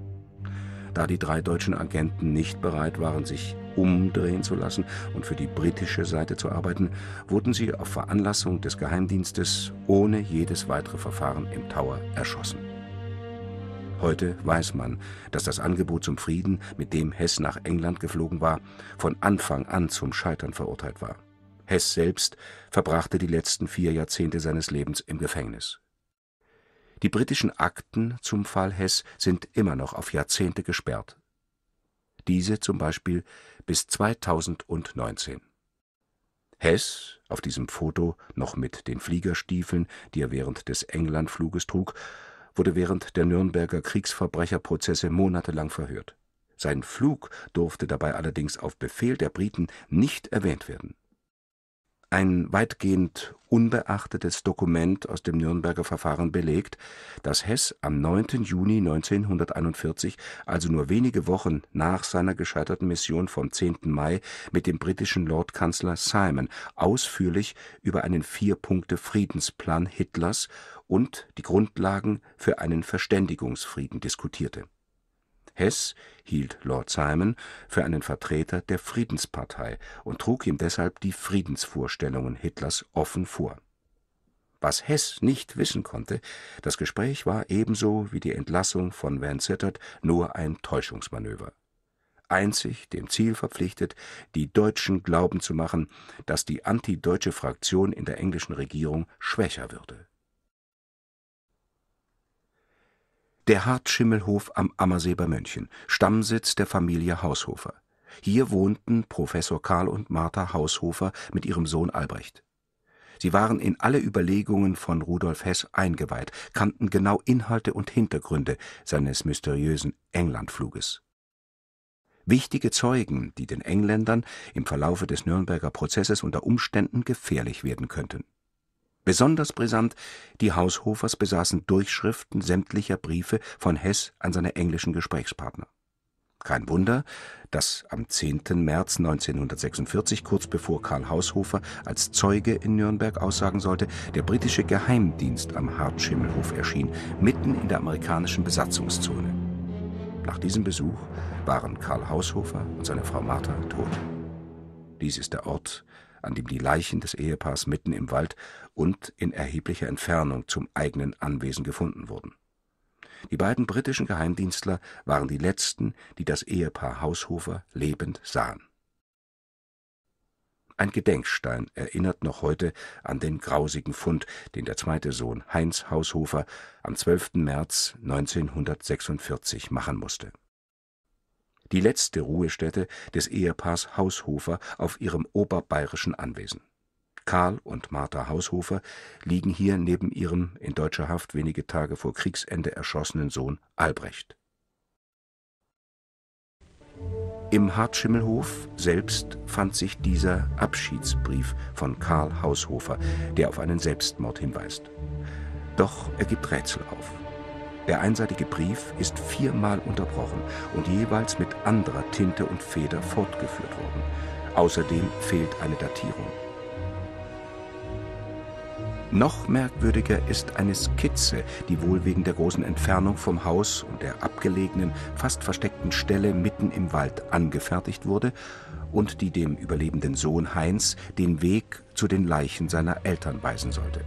S1: Da die drei deutschen Agenten nicht bereit waren, sich umdrehen zu lassen und für die britische Seite zu arbeiten, wurden sie auf Veranlassung des Geheimdienstes ohne jedes weitere Verfahren im Tower erschossen. Heute weiß man, dass das Angebot zum Frieden, mit dem Hess nach England geflogen war, von Anfang an zum Scheitern verurteilt war. Hess selbst verbrachte die letzten vier Jahrzehnte seines Lebens im Gefängnis. Die britischen Akten zum Fall Hess sind immer noch auf Jahrzehnte gesperrt. Diese zum Beispiel bis 2019. Hess, auf diesem Foto noch mit den Fliegerstiefeln, die er während des Englandfluges trug, wurde während der Nürnberger Kriegsverbrecherprozesse monatelang verhört. Sein Flug durfte dabei allerdings auf Befehl der Briten nicht erwähnt werden Ein weitgehend unbeachtetes Dokument aus dem Nürnberger Verfahren belegt, dass Hess am 9. Juni 1941, also nur wenige Wochen nach seiner gescheiterten Mission vom 10. Mai, mit dem britischen Lordkanzler Simon ausführlich über einen Vier-Punkte-Friedensplan Hitlers und die Grundlagen für einen Verständigungsfrieden diskutierte. Hess hielt Lord Simon für einen Vertreter der Friedenspartei und trug ihm deshalb die Friedensvorstellungen Hitlers offen vor. Was Hess nicht wissen konnte, das Gespräch war ebenso wie die Entlassung von Van Zittert nur ein Täuschungsmanöver. Einzig dem Ziel verpflichtet, die Deutschen glauben zu machen, dass die antideutsche Fraktion in der englischen Regierung schwächer würde Der Hartschimmelhof am Ammersee bei München, Stammsitz der Familie Haushofer. Hier wohnten Professor Karl und Martha Haushofer mit ihrem Sohn Albrecht. Sie waren in alle Überlegungen von Rudolf Hess eingeweiht, kannten genau Inhalte und Hintergründe seines mysteriösen Englandfluges. Wichtige Zeugen, die den Engländern im Verlaufe des Nürnberger Prozesses unter Umständen gefährlich werden könnten Besonders brisant, die Haushofers besaßen Durchschriften sämtlicher Briefe von Hess an seine englischen Gesprächspartner. Kein Wunder, dass am 10. März 1946, kurz bevor Karl Haushofer als Zeuge in Nürnberg aussagen sollte, der britische Geheimdienst am Hartschimmelhof erschien, mitten in der amerikanischen Besatzungszone. Nach diesem Besuch waren Karl Haushofer und seine Frau Martha tot. Dies ist der Ort, an dem die Leichen des Ehepaars mitten im Wald und in erheblicher Entfernung zum eigenen Anwesen gefunden wurden. Die beiden britischen Geheimdienstler waren die letzten, die das Ehepaar Haushofer lebend sahen. Ein Gedenkstein erinnert noch heute an den grausigen Fund, den der zweite Sohn Heinz Haushofer am 12. März 1946 machen musste die letzte Ruhestätte des Ehepaars Haushofer auf ihrem oberbayerischen Anwesen. Karl und Martha Haushofer liegen hier neben ihrem in deutscher Haft wenige Tage vor Kriegsende erschossenen Sohn Albrecht. Im Hartschimmelhof selbst fand sich dieser Abschiedsbrief von Karl Haushofer, der auf einen Selbstmord hinweist. Doch er gibt Rätsel auf. Der einseitige Brief ist viermal unterbrochen und jeweils mit anderer Tinte und Feder fortgeführt worden. Außerdem fehlt eine Datierung. Noch merkwürdiger ist eine Skizze, die wohl wegen der großen Entfernung vom Haus und der abgelegenen, fast versteckten Stelle mitten im Wald angefertigt wurde und die dem überlebenden Sohn Heinz den Weg zu den Leichen seiner Eltern weisen sollte.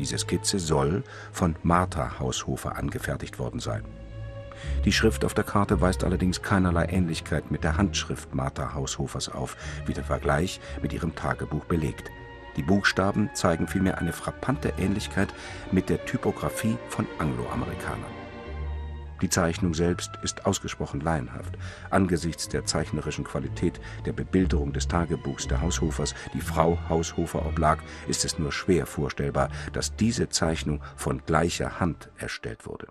S1: Diese Skizze soll von Martha Haushofer angefertigt worden sein. Die Schrift auf der Karte weist allerdings keinerlei Ähnlichkeit mit der Handschrift Martha Haushofers auf, wie der Vergleich mit ihrem Tagebuch belegt. Die Buchstaben zeigen vielmehr eine frappante Ähnlichkeit mit der Typografie von Angloamerikanern. Die Zeichnung selbst ist ausgesprochen laienhaft. Angesichts der zeichnerischen Qualität der Bebilderung des Tagebuchs der Haushofers, die Frau Haushofer oblag, ist es nur schwer vorstellbar, dass diese Zeichnung von gleicher Hand erstellt wurde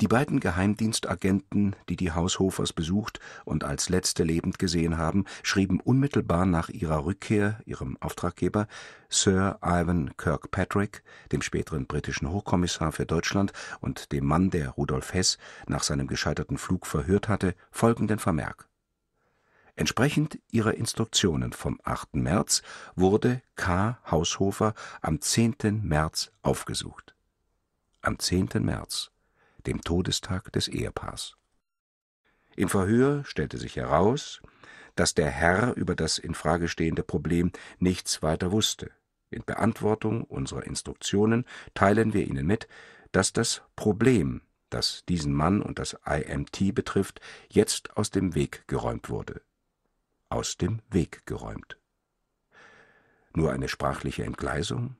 S1: die beiden Geheimdienstagenten, die die Haushofers besucht und als letzte lebend gesehen haben, schrieben unmittelbar nach ihrer Rückkehr ihrem Auftraggeber, Sir Ivan Kirkpatrick, dem späteren britischen Hochkommissar für Deutschland und dem Mann, der Rudolf Hess nach seinem gescheiterten Flug verhört hatte, folgenden Vermerk: Entsprechend ihrer Instruktionen vom 8. März wurde K. Haushofer am 10. März aufgesucht. Am 10. März dem Todestag des Ehepaars. Im Verhör stellte sich heraus, dass der Herr über das in Frage stehende Problem nichts weiter wusste. In Beantwortung unserer Instruktionen teilen wir Ihnen mit, dass das Problem, das diesen Mann und das IMT betrifft, jetzt aus dem Weg geräumt wurde. Aus dem Weg geräumt. Nur eine sprachliche Entgleisung?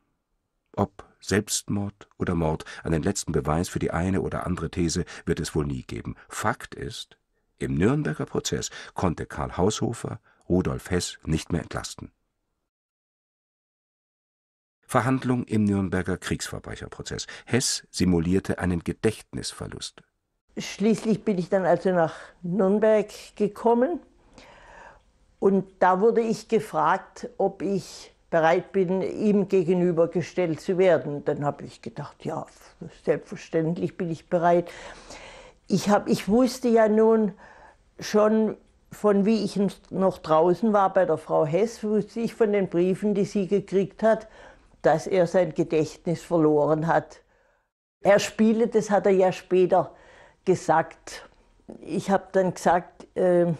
S1: Ob Selbstmord oder Mord, einen letzten Beweis für die eine oder andere These wird es wohl nie geben. Fakt ist, im Nürnberger Prozess konnte Karl Haushofer Rudolf Hess nicht mehr entlasten. Verhandlung im Nürnberger Kriegsverbrecherprozess. Hess simulierte einen Gedächtnisverlust.
S2: Schließlich bin ich dann also nach Nürnberg gekommen Und da wurde ich gefragt, ob ich bereit bin, ihm gegenübergestellt zu werden. Dann habe ich gedacht, ja, selbstverständlich bin ich bereit. Ich, hab, ich wusste ja nun schon, von wie ich noch draußen war bei der Frau Hess, wusste ich von den Briefen, die sie gekriegt hat, dass er sein Gedächtnis verloren hat. Er spiele, das hat er ja später gesagt. Ich habe dann gesagt, äh,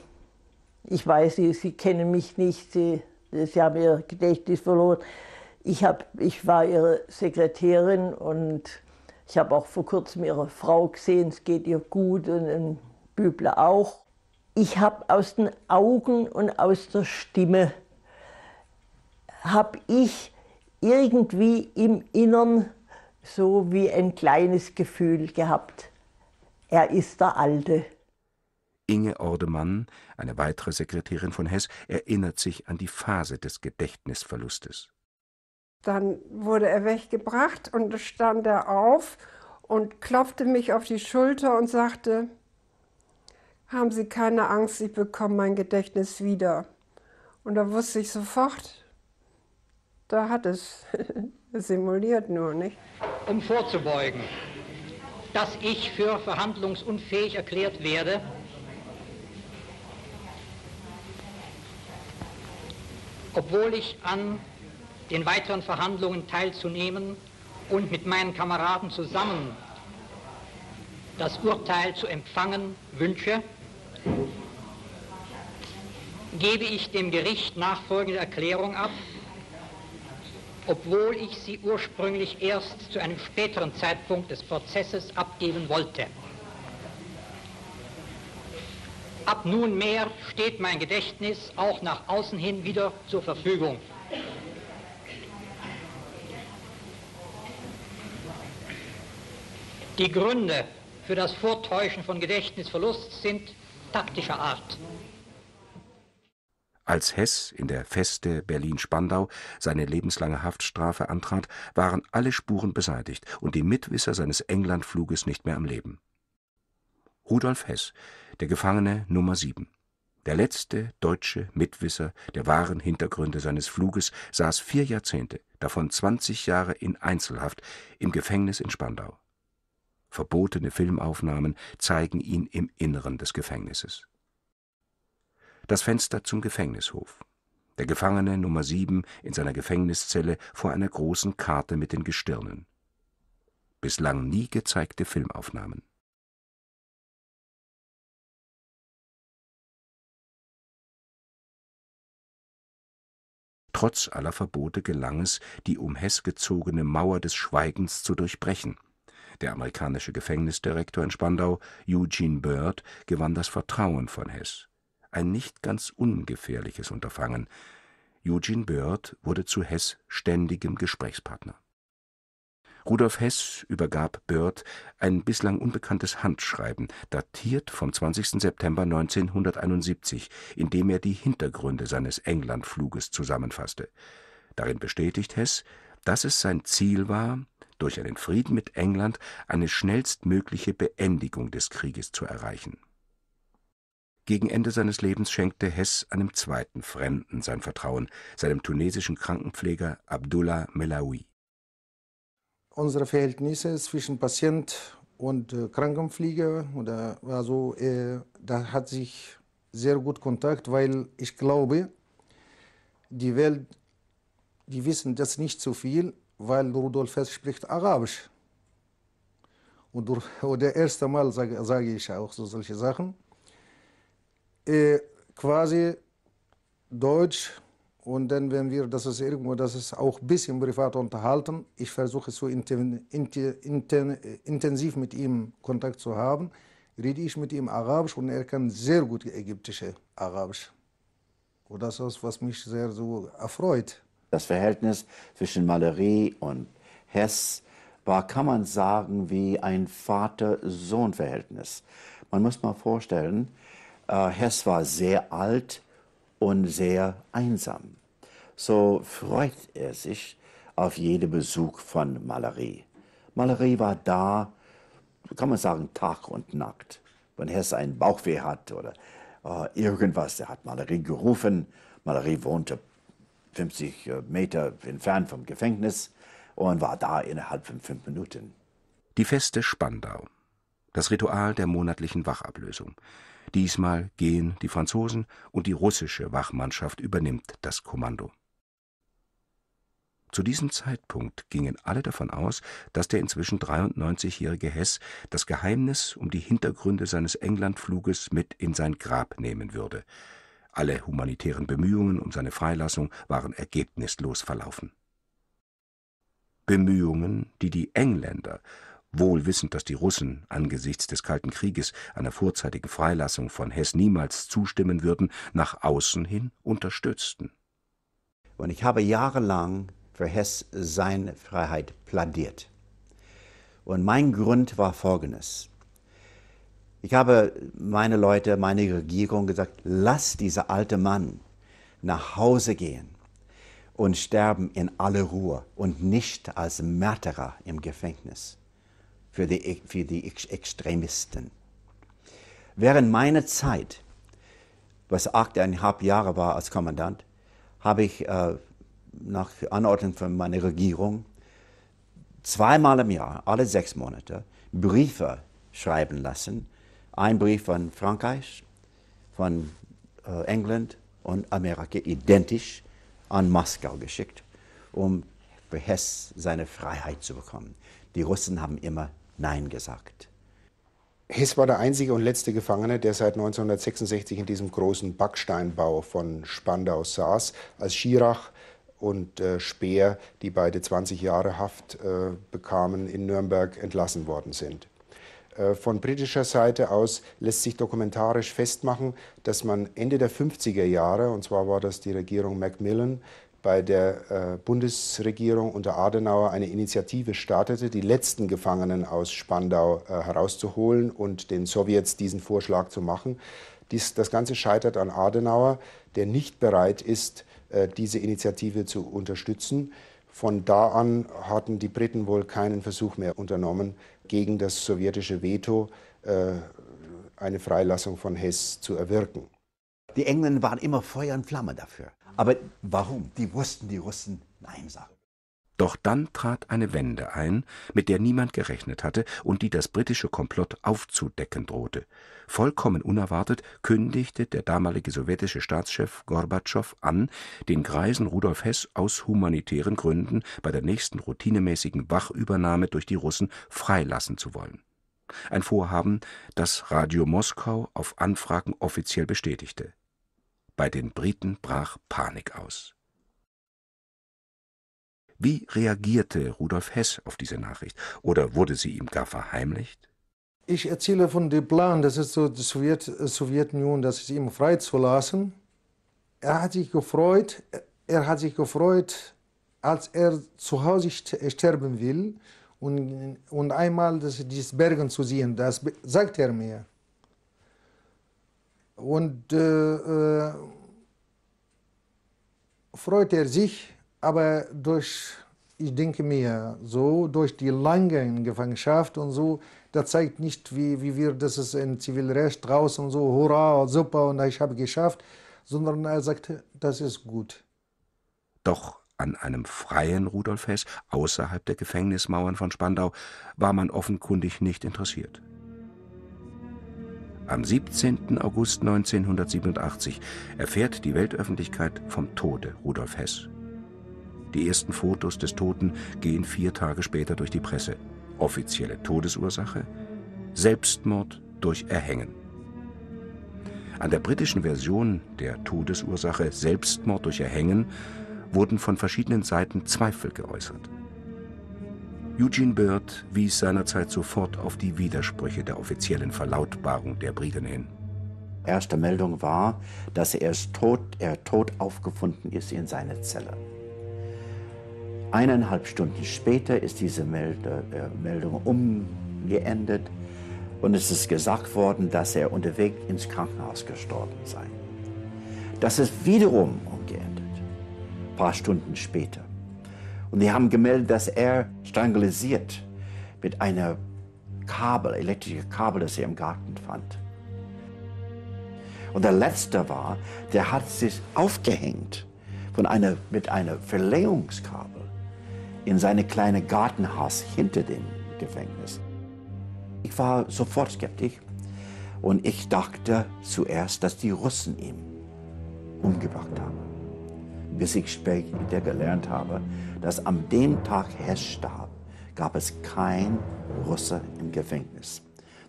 S2: ich weiß, Sie, Sie kennen mich nicht, Sie, Sie haben Ihr Gedächtnis verloren. Ich, hab, ich war Ihre Sekretärin und ich habe auch vor kurzem Ihre Frau gesehen, es geht ihr gut und ein Bübler auch. Ich habe aus den Augen und aus der Stimme, habe ich irgendwie im Innern so wie ein kleines Gefühl gehabt. Er ist der Alte.
S1: Inge Ordemann, eine weitere Sekretärin von Hess, erinnert sich an die Phase des Gedächtnisverlustes.
S5: Dann wurde er weggebracht und stand er auf und klopfte mich auf die Schulter und sagte, haben Sie keine Angst, ich bekomme mein Gedächtnis wieder. Und da wusste ich sofort, da hat es [LAUGHS] simuliert nur, nicht?
S6: Um vorzubeugen, dass ich für verhandlungsunfähig erklärt werde, obwohl ich an den weiteren Verhandlungen teilzunehmen und mit meinen Kameraden zusammen das Urteil zu empfangen wünsche, gebe ich dem Gericht nachfolgende Erklärung ab, obwohl ich sie ursprünglich erst zu einem späteren Zeitpunkt des Prozesses abgeben wollte. Ab nunmehr steht mein Gedächtnis auch nach außen hin wieder zur Verfügung. Die Gründe für das Vortäuschen von Gedächtnisverlust sind taktischer Art.
S1: Als Hess in der Feste Berlin-Spandau seine lebenslange Haftstrafe antrat, waren alle Spuren beseitigt und die Mitwisser seines Englandfluges nicht mehr am Leben. Rudolf Hess, der Gefangene Nummer 7. Der letzte deutsche Mitwisser der wahren Hintergründe seines Fluges saß vier Jahrzehnte, davon 20 Jahre in Einzelhaft, im Gefängnis in Spandau. Verbotene Filmaufnahmen zeigen ihn im Inneren des Gefängnisses. Das Fenster zum Gefängnishof. Der Gefangene Nummer 7 in seiner Gefängniszelle vor einer großen Karte mit den Gestirnen. Bislang nie gezeigte Filmaufnahmen. Trotz aller Verbote gelang es, die um Hess gezogene Mauer des Schweigens zu durchbrechen. Der amerikanische Gefängnisdirektor in Spandau, Eugene Bird, gewann das Vertrauen von Hess. Ein nicht ganz ungefährliches Unterfangen. Eugene Bird wurde zu Hess ständigem Gesprächspartner. Rudolf Hess übergab Bird ein bislang unbekanntes Handschreiben, datiert vom 20. September 1971, in dem er die Hintergründe seines Englandfluges zusammenfasste. Darin bestätigt Hess, dass es sein Ziel war, durch einen Frieden mit England eine schnellstmögliche Beendigung des Krieges zu erreichen. Gegen Ende seines Lebens schenkte Hess einem zweiten Fremden sein Vertrauen, seinem tunesischen Krankenpfleger Abdullah Melawi
S7: unsere Verhältnisse zwischen Patient und äh. Oder, also, äh, da hat sich sehr gut Kontakt, weil ich glaube, die Welt, die wissen das nicht so viel, weil Rudolf Hess spricht Arabisch. Und, [LAUGHS] und der erste Mal sage, sage ich auch so solche Sachen. Äh, quasi Deutsch und dann, wenn wir, das ist irgendwo, das ist auch ein bisschen privat unterhalten. Ich versuche so inten, inten, intensiv mit ihm Kontakt zu haben. Rede ich mit ihm Arabisch und er kann sehr gut ägyptische Arabisch. Und das ist, was mich sehr so erfreut.
S8: Das Verhältnis zwischen Malerie und Hess war, kann man sagen, wie ein Vater-Sohn-Verhältnis. Man muss mal vorstellen, äh, Hess war sehr alt, und sehr einsam. So freut er sich auf jeden Besuch von Malerie. Malerie war da, kann man sagen, Tag und Nacht. Wenn Hess einen Bauchweh hat oder äh, irgendwas. Er hat Malerie gerufen. Malerie wohnte 50 äh, Meter entfernt vom Gefängnis und war da innerhalb von fünf Minuten.
S1: Die Feste Spandau. Das Ritual der monatlichen Wachablösung. Diesmal gehen die Franzosen und die russische Wachmannschaft übernimmt das Kommando. Zu diesem Zeitpunkt gingen alle davon aus, dass der inzwischen 93-jährige Hess das Geheimnis um die Hintergründe seines Englandfluges mit in sein Grab nehmen würde. Alle humanitären Bemühungen um seine Freilassung waren ergebnislos verlaufen. Bemühungen, die die Engländer, wohl wissend, dass die Russen angesichts des Kalten Krieges einer vorzeitigen Freilassung von Hess niemals zustimmen würden, nach außen hin unterstützten.
S8: Und ich habe jahrelang für Hess seine Freiheit plädiert. Und mein Grund war folgendes. Ich habe meine Leute, meine Regierung gesagt, lass dieser alte Mann nach Hause gehen und sterben in aller Ruhe und nicht als Märtyrer im Gefängnis für die, für die Extremisten. Während meiner Zeit, was achteinhalb Jahre war als Kommandant, habe ich äh, nach Anordnung von meiner Regierung zweimal im Jahr, alle sechs Monate, Briefe schreiben lassen. Ein Brief von Frankreich, von äh, England und Amerika, identisch an Moskau geschickt, um für Hess seine Freiheit zu bekommen. Die Russen haben immer Nein gesagt.
S3: Hess war der einzige und letzte Gefangene, der seit 1966 in diesem großen Backsteinbau von Spandau saß, als Schirach und äh, Speer, die beide 20 Jahre Haft äh, bekamen, in Nürnberg entlassen worden sind. Äh, von britischer Seite aus lässt sich dokumentarisch festmachen, dass man Ende der 50er Jahre, und zwar war das die Regierung Macmillan, bei der äh, Bundesregierung unter Adenauer eine Initiative startete, die letzten Gefangenen aus Spandau äh, herauszuholen und den Sowjets diesen Vorschlag zu machen. Dies, das Ganze scheitert an Adenauer, der nicht bereit ist, äh, diese Initiative zu unterstützen. Von da an hatten die Briten wohl keinen Versuch mehr unternommen, gegen das sowjetische Veto eine Freilassung von Hess zu erwirken.
S8: Die Engländer waren immer Feuer und Flamme dafür. Aber warum? Die wussten, die Russen Nein sagen.
S1: Doch dann trat eine Wende ein, mit der niemand gerechnet hatte und die das britische Komplott aufzudecken drohte. Vollkommen unerwartet kündigte der damalige sowjetische Staatschef Gorbatschow an, den greisen Rudolf Hess aus humanitären Gründen bei der nächsten routinemäßigen Wachübernahme durch die Russen freilassen zu wollen. Ein Vorhaben, das Radio Moskau auf Anfragen offiziell bestätigte. Bei den Briten brach Panik aus. Wie reagierte Rudolf Hess auf diese Nachricht? Oder wurde sie ihm gar verheimlicht?
S7: Ich erzähle von dem Plan, das ist so die Sowjet, Sowjetunion, das ist ihm freizulassen. Er hat sich gefreut, er hat sich gefreut, als er zu Hause sterben will und, und einmal das, dieses Bergen zu sehen, das sagt er mir. Und äh, äh, freut er sich, aber durch, ich denke mir, so durch die lange Gefangenschaft und so, das zeigt nicht, wie, wie wir, das ist ein Zivilrecht draußen und so, hurra, super und ich habe geschafft, sondern er sagt, das ist gut.
S1: Doch an einem freien Rudolf Hess außerhalb der Gefängnismauern von Spandau war man offenkundig nicht interessiert. Am 17. August 1987 erfährt die Weltöffentlichkeit vom Tode Rudolf Hess. Die ersten Fotos des Toten gehen vier Tage später durch die Presse. Offizielle Todesursache? Selbstmord durch Erhängen. An der britischen Version der Todesursache Selbstmord durch Erhängen wurden von verschiedenen Seiten Zweifel geäußert. Eugene Bird wies seinerzeit sofort auf die Widersprüche der offiziellen Verlautbarung der Briten hin.
S8: Erste Meldung war, dass er tot, er tot aufgefunden ist in seiner Zelle. Eineinhalb Stunden später ist diese Melde, äh, Meldung umgeendet und es ist gesagt worden, dass er unterwegs ins Krankenhaus gestorben sei. Das ist wiederum umgeendet, ein paar Stunden später. Und die haben gemeldet, dass er strangulisiert mit einer Kabel, elektrische Kabel, das er im Garten fand. Und der letzte war, der hat sich aufgehängt von einer, mit einer Verlängerungskabel in seine kleine Gartenhaus hinter dem Gefängnis. Ich war sofort skeptisch und ich dachte zuerst, dass die Russen ihn umgebracht haben. Bis ich später gelernt habe, dass an dem Tag Hess starb, gab es kein Russe im Gefängnis.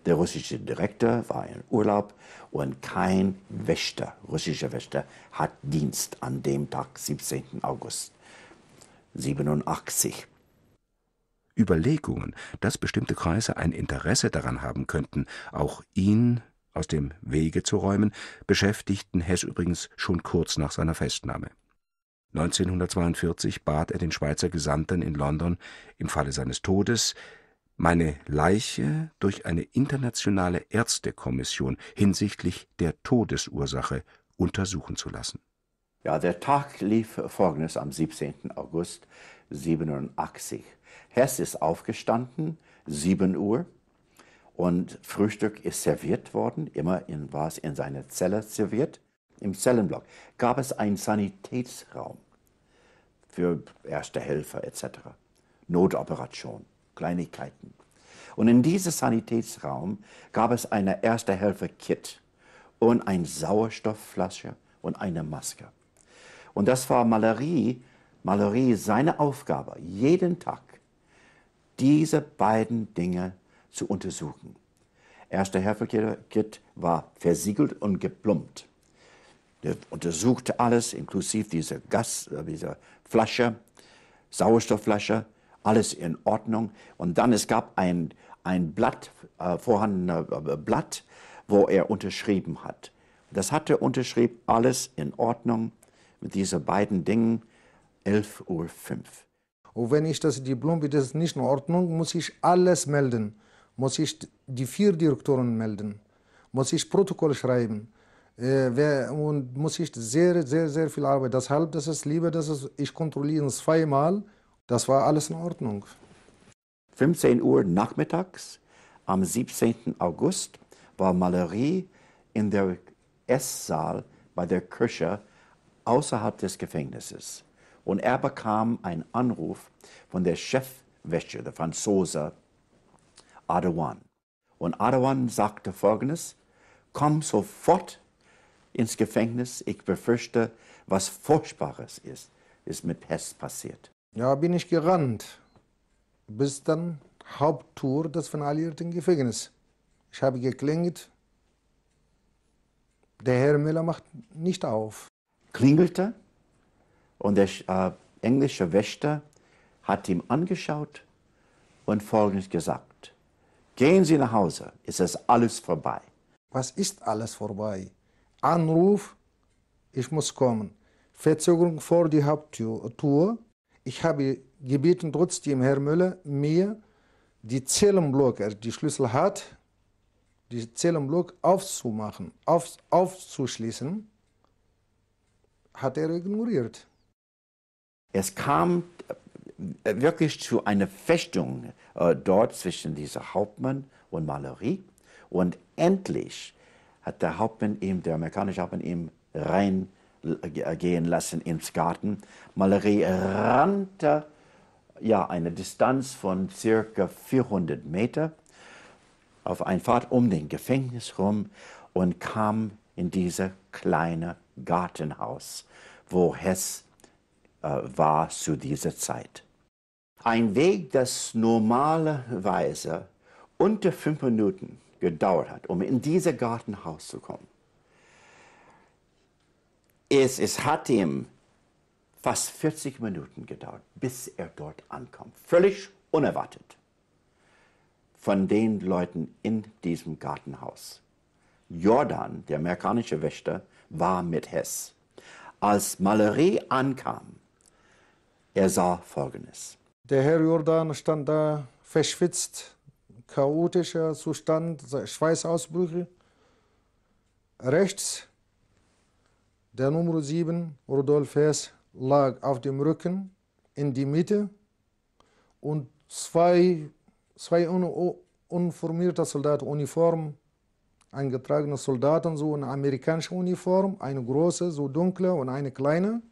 S8: Der russische Direktor war in Urlaub und kein Wächter, russischer Wächter, hat Dienst an dem Tag, 17. August 87.
S1: Überlegungen, dass bestimmte Kreise ein Interesse daran haben könnten, auch ihn aus dem Wege zu räumen, beschäftigten Hess übrigens schon kurz nach seiner Festnahme. 1942 bat er den Schweizer Gesandten in London, im Falle seines Todes meine Leiche durch eine internationale Ärztekommission hinsichtlich der Todesursache untersuchen zu lassen.
S8: Ja, der Tag lief folgendes am 17. August 87. Hess ist aufgestanden, 7 Uhr, und Frühstück ist serviert worden, immer in, war es in seiner Zelle serviert. Im Zellenblock gab es einen Sanitätsraum für Erste Helfer etc., Notoperation. Kleinigkeiten. Und in diesem Sanitätsraum gab es eine Erste-Helfer-Kit und eine Sauerstoffflasche und eine Maske. Und das war Malerie, Malerie seine Aufgabe, jeden Tag diese beiden Dinge zu untersuchen. Erste Helfer-Kit war versiegelt und geplumpt. Er untersuchte alles, inklusive dieser Gas, äh, dieser Flasche, Sauerstoffflasche, alles in Ordnung. Und dann es gab ein, ein Blatt, äh, vorhandenes äh, Blatt, wo er unterschrieben hat. Das hat er unterschrieben, alles in Ordnung mit diesen beiden Dingen, 11.05 Uhr.
S7: Und wenn ich das Diplom, das ist nicht in Ordnung, muss ich alles melden. Muss ich die vier Direktoren melden. Muss ich Protokoll schreiben. Äh, und muss ich sehr, sehr, sehr viel arbeiten. Deshalb, das ist lieber, dass ich kontrolliere zweimal das war alles in Ordnung.
S8: 15 Uhr nachmittags am 17. August war Malerie in der Esssaal bei der Küche außerhalb des Gefängnisses. Und er bekam einen Anruf von der Chefwäsche, der Franzose Adawan. Und Adawan sagte folgendes, komm sofort ins Gefängnis, ich befürchte, was Furchtbares ist, ist mit Hess passiert.
S7: Ja, bin ich gerannt. Bis dann Haupttour des von alliierten Gefängnisses. Ich habe geklingelt. Der Herr Müller macht nicht auf.
S8: Klingelte und der äh, englische Wächter hat ihm angeschaut und Folgendes gesagt. Gehen Sie nach Hause, ist es alles vorbei.
S7: Was ist alles vorbei? Anruf, ich muss kommen. Verzögerung vor die Haupttour, ich habe gebeten trotzdem, Herr Müller, mir die Zellenblock, er die Schlüssel hat, die Zellenblock aufzumachen, auf, aufzuschließen, hat er ignoriert.
S8: Es kam äh, wirklich zu einer Festung äh, dort zwischen dieser Hauptmann und Malerie. Und endlich hat der Hauptmann ihm, der amerikanische Hauptmann ihm rein gehen lassen ins Garten. Malerie rannte ja eine Distanz von circa 400 Meter auf ein Fahrt um den Gefängnis rum und kam in dieses kleine Gartenhaus, wo Hess äh, war zu dieser Zeit. Ein Weg, das normalerweise unter fünf Minuten gedauert hat, um in dieses Gartenhaus zu kommen, es, es hat ihm fast 40 Minuten gedauert, bis er dort ankam. Völlig unerwartet von den Leuten in diesem Gartenhaus. Jordan, der amerikanische Wächter, war mit Hess. Als Malerie ankam, er sah Folgendes.
S7: Der Herr Jordan stand da verschwitzt, chaotischer Zustand, Schweißausbrüche. Rechts der Nummer 7, Rudolf Hess, lag auf dem Rücken in die Mitte und zwei, zwei uniformierte Soldaten, Uniform, eingetragene Soldaten, so eine amerikanische Uniform, eine große, so dunkle und eine kleine.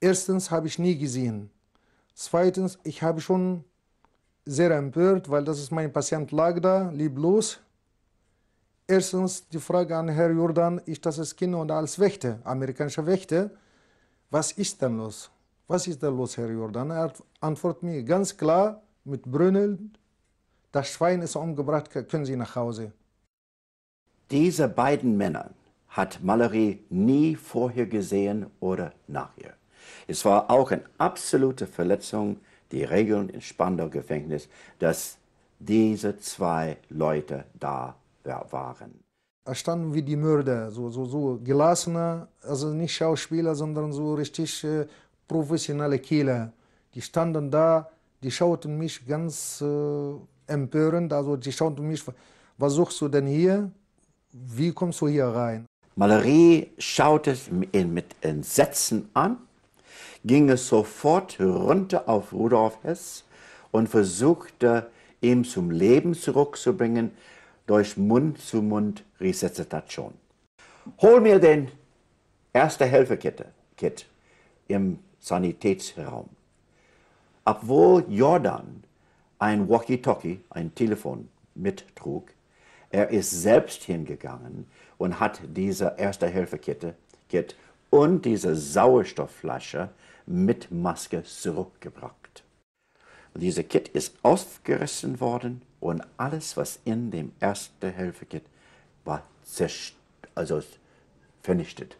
S7: Erstens habe ich nie gesehen. Zweitens, ich habe schon sehr empört, weil das ist mein Patient lag da, lieblos. Erstens die Frage an Herrn Jordan, ich das als Kind und als Wächter, amerikanischer Wächter, was ist denn los? Was ist da los, Herr Jordan? Er antwortet mir ganz klar mit Brünneln, das Schwein ist umgebracht, können Sie nach Hause.
S8: Diese beiden Männer hat Mallory nie vorher gesehen oder nachher. Es war auch eine absolute Verletzung die Regeln im Spandau Gefängnis, dass diese zwei Leute da waren.
S7: Da standen wie die Mörder, so, so, so gelassene, also nicht Schauspieler, sondern so richtig äh, professionelle Killer. Die standen da, die schauten mich ganz äh, empörend, also die schauten mich, was suchst du denn hier? Wie kommst du hier rein?
S8: Malerie schaute ihn mit Entsetzen an ging es sofort runter auf Rudolf Hess und versuchte, ihn zum Leben zurückzubringen durch Mund-zu-Mund-Resuszitation. Hol mir den Erste-Helfer-Kit im Sanitätsraum. Obwohl Jordan ein Walkie-Talkie, ein Telefon mittrug, er ist selbst hingegangen und hat diese Erste-Helfer-Kit und diese Sauerstoffflasche mit Maske zurückgebracht. Diese Kit ist aufgerissen worden und alles, was in dem ersten Hilfe-Kit war, also vernichtet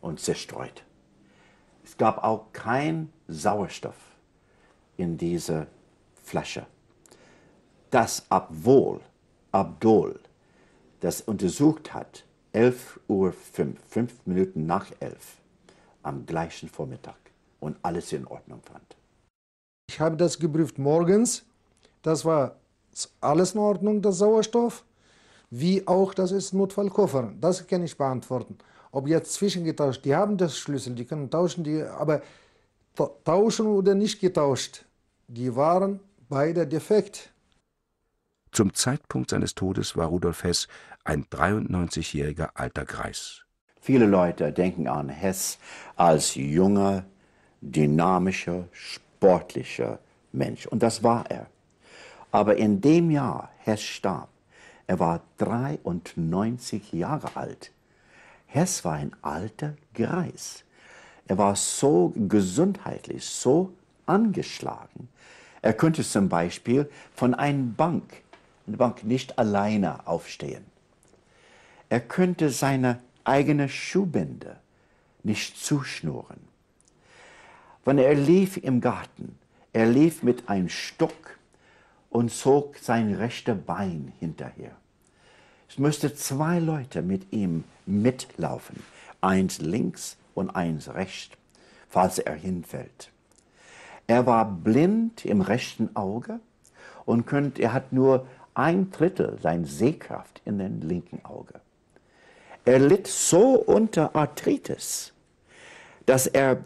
S8: und zerstreut. Es gab auch kein Sauerstoff in dieser Flasche. Das, obwohl Abdul das untersucht hat, 11 Uhr 5, 5 Minuten nach 11, am gleichen Vormittag und alles in Ordnung fand.
S7: Ich habe das geprüft morgens. Das war alles in Ordnung, das Sauerstoff, wie auch das ist Notfallkoffer. Das kann ich beantworten. Ob jetzt zwischengetauscht, die haben das Schlüssel, die können tauschen, die, aber tauschen oder nicht getauscht, die waren beide defekt.
S1: Zum Zeitpunkt seines Todes war Rudolf Hess ein 93-jähriger alter Greis.
S8: Viele Leute denken an Hess als junger, dynamischer, sportlicher Mensch. Und das war er. Aber in dem Jahr Hess starb, er war 93 Jahre alt. Hess war ein alter Greis. Er war so gesundheitlich, so angeschlagen. Er könnte zum Beispiel von einer Bank, einer Bank nicht alleine aufstehen. Er könnte seine eigene Schuhbinde nicht zuschnurren. Wenn er lief im Garten, er lief mit einem Stock und zog sein rechtes Bein hinterher. Es müsste zwei Leute mit ihm mitlaufen, eins links und eins rechts, falls er hinfällt. Er war blind im rechten Auge und könnt, er hat nur ein Drittel seiner Sehkraft in dem linken Auge. Er litt so unter Arthritis, dass er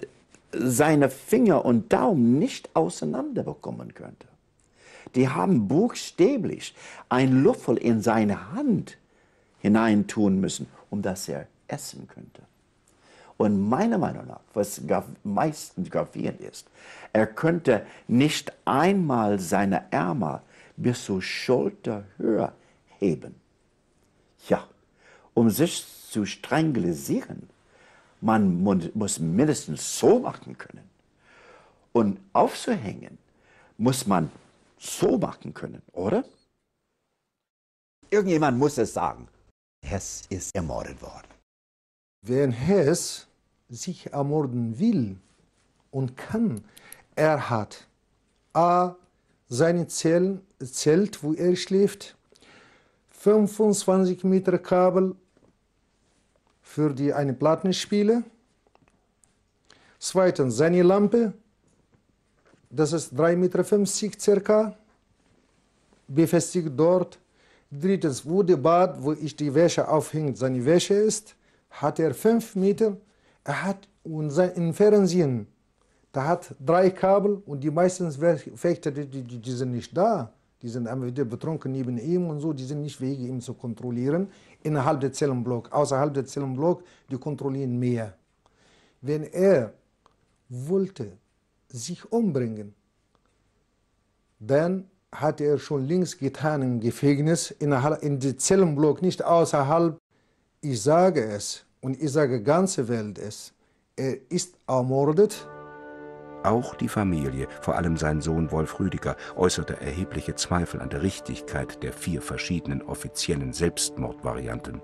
S8: seine Finger und Daumen nicht auseinander bekommen könnte. Die haben buchstäblich ein Löffel in seine Hand hineintun müssen, um dass er essen könnte. Und meiner Meinung nach, was meistens gravierend ist, er könnte nicht einmal seine Ärmel bis zur Schulterhöhe heben. Ja, um sich zu strangulisieren. Man muss mindestens so machen können. Und aufzuhängen muss man so machen können, oder? Irgendjemand muss es sagen. Hess ist ermordet worden.
S7: Wenn Hess sich ermorden will und kann, er hat A, seine Zelt, wo er schläft, 25 Meter Kabel für die eine Plattenspiele. Zweitens seine Lampe, das ist 3,50 Meter circa, befestigt dort. Drittens, wo der Bad, wo ich die Wäsche aufhängt, seine Wäsche ist, hat er 5 Meter. Er hat im Fernsehen, da hat drei Kabel und die meisten Wächter, die, die, die sind nicht da. Die sind entweder betrunken neben ihm und so, die sind nicht wegen ihm zu kontrollieren. Innerhalb der Zellenblock, außerhalb der Zellenblock, die kontrollieren mehr. Wenn er wollte sich umbringen, dann hat er schon links getan im Gefängnis, innerhalb, in den Zellenblock, nicht außerhalb. Ich sage es und ich sage ganze Welt es, er ist ermordet.
S1: Auch die Familie, vor allem sein Sohn Wolf Rüdiger, äußerte erhebliche Zweifel an der Richtigkeit der vier verschiedenen offiziellen Selbstmordvarianten.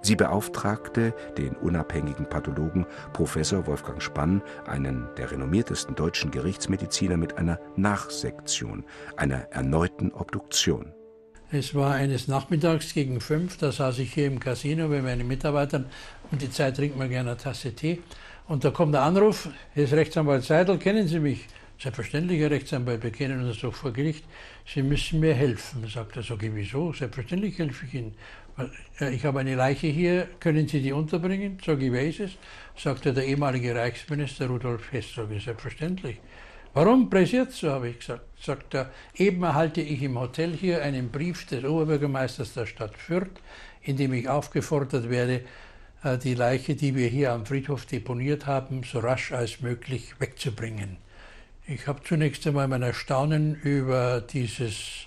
S1: Sie beauftragte den unabhängigen Pathologen Professor Wolfgang Spann, einen der renommiertesten deutschen Gerichtsmediziner, mit einer Nachsektion, einer erneuten Obduktion.
S9: Es war eines Nachmittags gegen fünf, da saß ich hier im Casino bei meinen Mitarbeitern und die Zeit trinkt man gerne eine Tasse Tee. Und da kommt der Anruf, hier ist Rechtsanwalt Seidel, kennen Sie mich? Selbstverständlich, Herr Rechtsanwalt, wir kennen uns doch vor Gericht. Sie müssen mir helfen. Sagt er, sag ich, wieso? Selbstverständlich helfe ich Ihnen. Ich habe eine Leiche hier, können Sie die unterbringen? Sag ich, wer ist es? Sagt er, der ehemalige Reichsminister Rudolf Hess. Sag ich, selbstverständlich. Warum pressiert so, habe ich gesagt. Sagt er, eben erhalte ich im Hotel hier einen Brief des Oberbürgermeisters der Stadt Fürth, in dem ich aufgefordert werde, die Leiche, die wir hier am Friedhof deponiert haben, so rasch als möglich wegzubringen. Ich habe zunächst einmal mein Erstaunen über dieses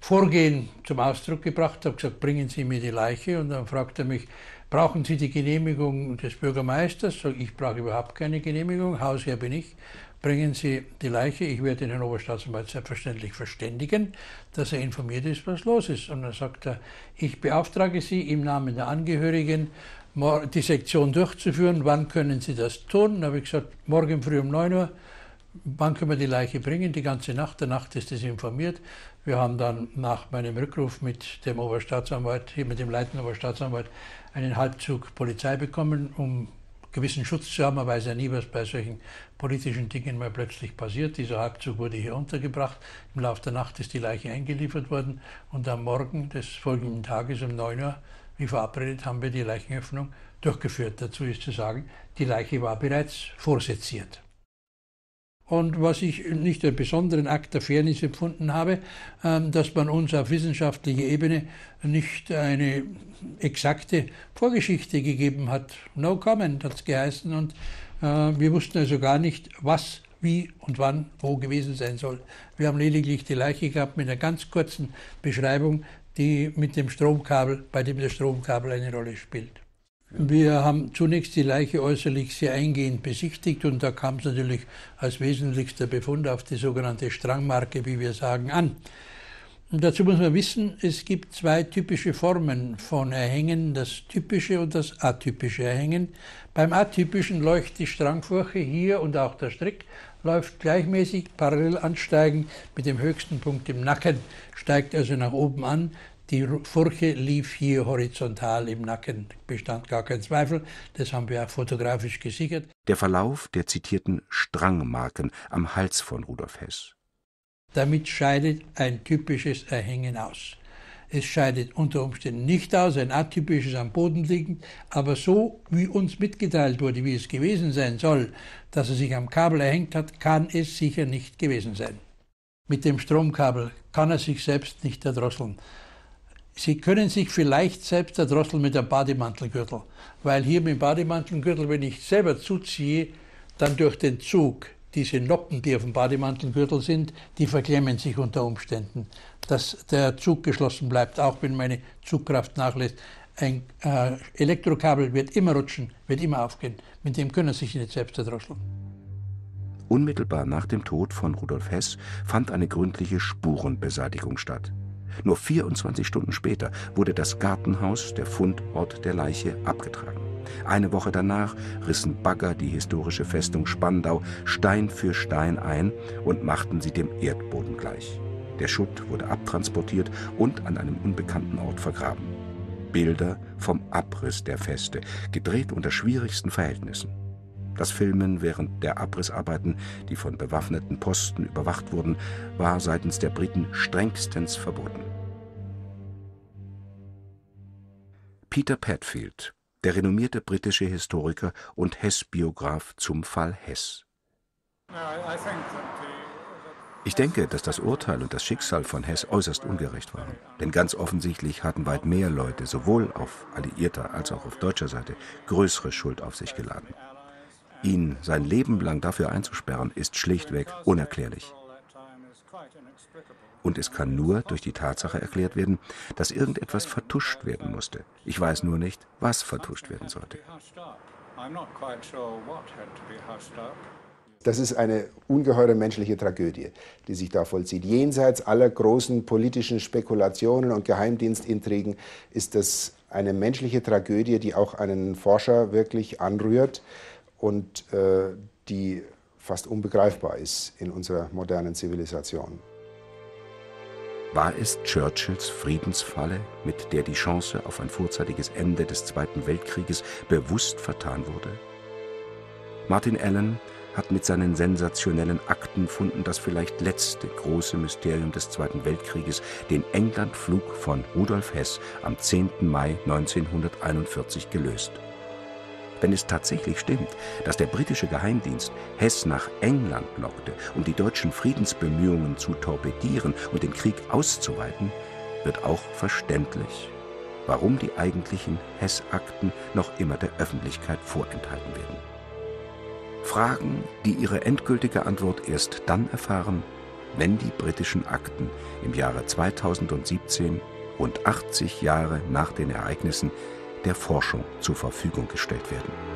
S9: Vorgehen zum Ausdruck gebracht, habe gesagt, bringen Sie mir die Leiche und dann fragt er mich, brauchen Sie die Genehmigung des Bürgermeisters? Sag, ich brauche überhaupt keine Genehmigung, Hausherr bin ich. Bringen Sie die Leiche, ich werde den Herrn Oberstaatsanwalt selbstverständlich verständigen, dass er informiert ist, was los ist. Und dann sagt er, ich beauftrage Sie im Namen der Angehörigen, die Sektion durchzuführen. Wann können Sie das tun? Dann habe ich gesagt, morgen früh um 9 Uhr wann können wir die Leiche bringen? Die ganze Nacht. Der Nacht ist es informiert. Wir haben dann nach meinem Rückruf mit dem Oberstaatsanwalt, mit dem leitenden Oberstaatsanwalt, einen Halbzug Polizei bekommen, um gewissen Schutz zu haben. Man weiß ja nie, was bei solchen politischen Dingen mal plötzlich passiert. Dieser Halbzug wurde hier untergebracht. Im Laufe der Nacht ist die Leiche eingeliefert worden und am Morgen des folgenden Tages um 9 Uhr, wie verabredet, haben wir die Leichenöffnung durchgeführt. Dazu ist zu sagen, die Leiche war bereits vorseziert. Und was ich nicht einen besonderen Akt der Fairness empfunden habe, ähm, dass man uns auf wissenschaftlicher Ebene nicht eine exakte Vorgeschichte gegeben hat. No comment hat es geheißen. Und äh, wir wussten also gar nicht, was, wie und wann, wo gewesen sein soll. Wir haben lediglich die Leiche gehabt mit einer ganz kurzen Beschreibung, die mit dem Stromkabel, bei dem das Stromkabel eine Rolle spielt. Wir haben zunächst die Leiche äußerlich sehr eingehend besichtigt und da kam es natürlich als wesentlichster Befund auf die sogenannte Strangmarke, wie wir sagen, an. Und dazu muss man wissen, es gibt zwei typische Formen von Erhängen, das typische und das atypische Erhängen. Beim atypischen läuft die Strangfurche hier und auch der Strick läuft gleichmäßig parallel ansteigend mit dem höchsten Punkt im Nacken, steigt also nach oben an. Die Furche lief hier horizontal im Nacken, bestand gar kein Zweifel. Das haben wir auch fotografisch gesichert.
S1: Der Verlauf der zitierten Strangmarken am Hals von Rudolf Hess.
S9: Damit scheidet ein typisches Erhängen aus. Es scheidet unter Umständen nicht aus, ein atypisches am Boden liegend, aber so wie uns mitgeteilt wurde, wie es gewesen sein soll, dass er sich am Kabel erhängt hat, kann es sicher nicht gewesen sein. Mit dem Stromkabel kann er sich selbst nicht erdrosseln. Sie können sich vielleicht selbst erdrosseln mit einem Bademantelgürtel, weil hier mit dem Bademantelgürtel, wenn ich selber zuziehe, dann durch den Zug diese Noppen, die auf dem Bademantelgürtel sind, die verklemmen sich unter Umständen, dass der Zug geschlossen bleibt, auch wenn meine Zugkraft nachlässt. Ein äh, Elektrokabel wird immer rutschen, wird immer aufgehen. Mit dem können Sie sich nicht selbst erdrosseln.
S1: Unmittelbar nach dem Tod von Rudolf Hess fand eine gründliche Spurenbeseitigung statt. Nur 24 Stunden später wurde das Gartenhaus, der Fundort der Leiche, abgetragen. Eine Woche danach rissen Bagger die historische Festung Spandau Stein für Stein ein und machten sie dem Erdboden gleich. Der Schutt wurde abtransportiert und an einem unbekannten Ort vergraben. Bilder vom Abriss der Feste, gedreht unter schwierigsten Verhältnissen. Das Filmen während der Abrissarbeiten, die von bewaffneten Posten überwacht wurden, war seitens der Briten strengstens verboten. Peter Padfield, der renommierte britische Historiker und Hess-Biograf zum Fall Hess. Ich denke, dass das Urteil und das Schicksal von Hess äußerst ungerecht waren. Denn ganz offensichtlich hatten weit mehr Leute, sowohl auf alliierter als auch auf deutscher Seite, größere Schuld auf sich geladen. Ihn sein Leben lang dafür einzusperren, ist schlichtweg unerklärlich. Und es kann nur durch die Tatsache erklärt werden, dass irgendetwas vertuscht werden musste. Ich weiß nur nicht, was vertuscht werden sollte.
S3: Das ist eine ungeheure menschliche Tragödie, die sich da vollzieht. Jenseits aller großen politischen Spekulationen und Geheimdienstintrigen ist das eine menschliche Tragödie, die auch einen Forscher wirklich anrührt und äh, die fast unbegreifbar ist in unserer modernen Zivilisation.
S1: War es Churchills Friedensfalle, mit der die Chance auf ein vorzeitiges Ende des Zweiten Weltkrieges bewusst vertan wurde? Martin Allen hat mit seinen sensationellen Aktenfunden das vielleicht letzte große Mysterium des Zweiten Weltkrieges, den Englandflug von Rudolf Hess am 10. Mai 1941 gelöst. Wenn es tatsächlich stimmt, dass der britische Geheimdienst Hess nach England lockte, um die deutschen Friedensbemühungen zu torpedieren und den Krieg auszuweiten, wird auch verständlich, warum die eigentlichen Hess-Akten noch immer der Öffentlichkeit vorenthalten werden. Fragen, die ihre endgültige Antwort erst dann erfahren, wenn die britischen Akten im Jahre 2017, rund 80 Jahre nach den Ereignissen, der Forschung zur Verfügung gestellt werden.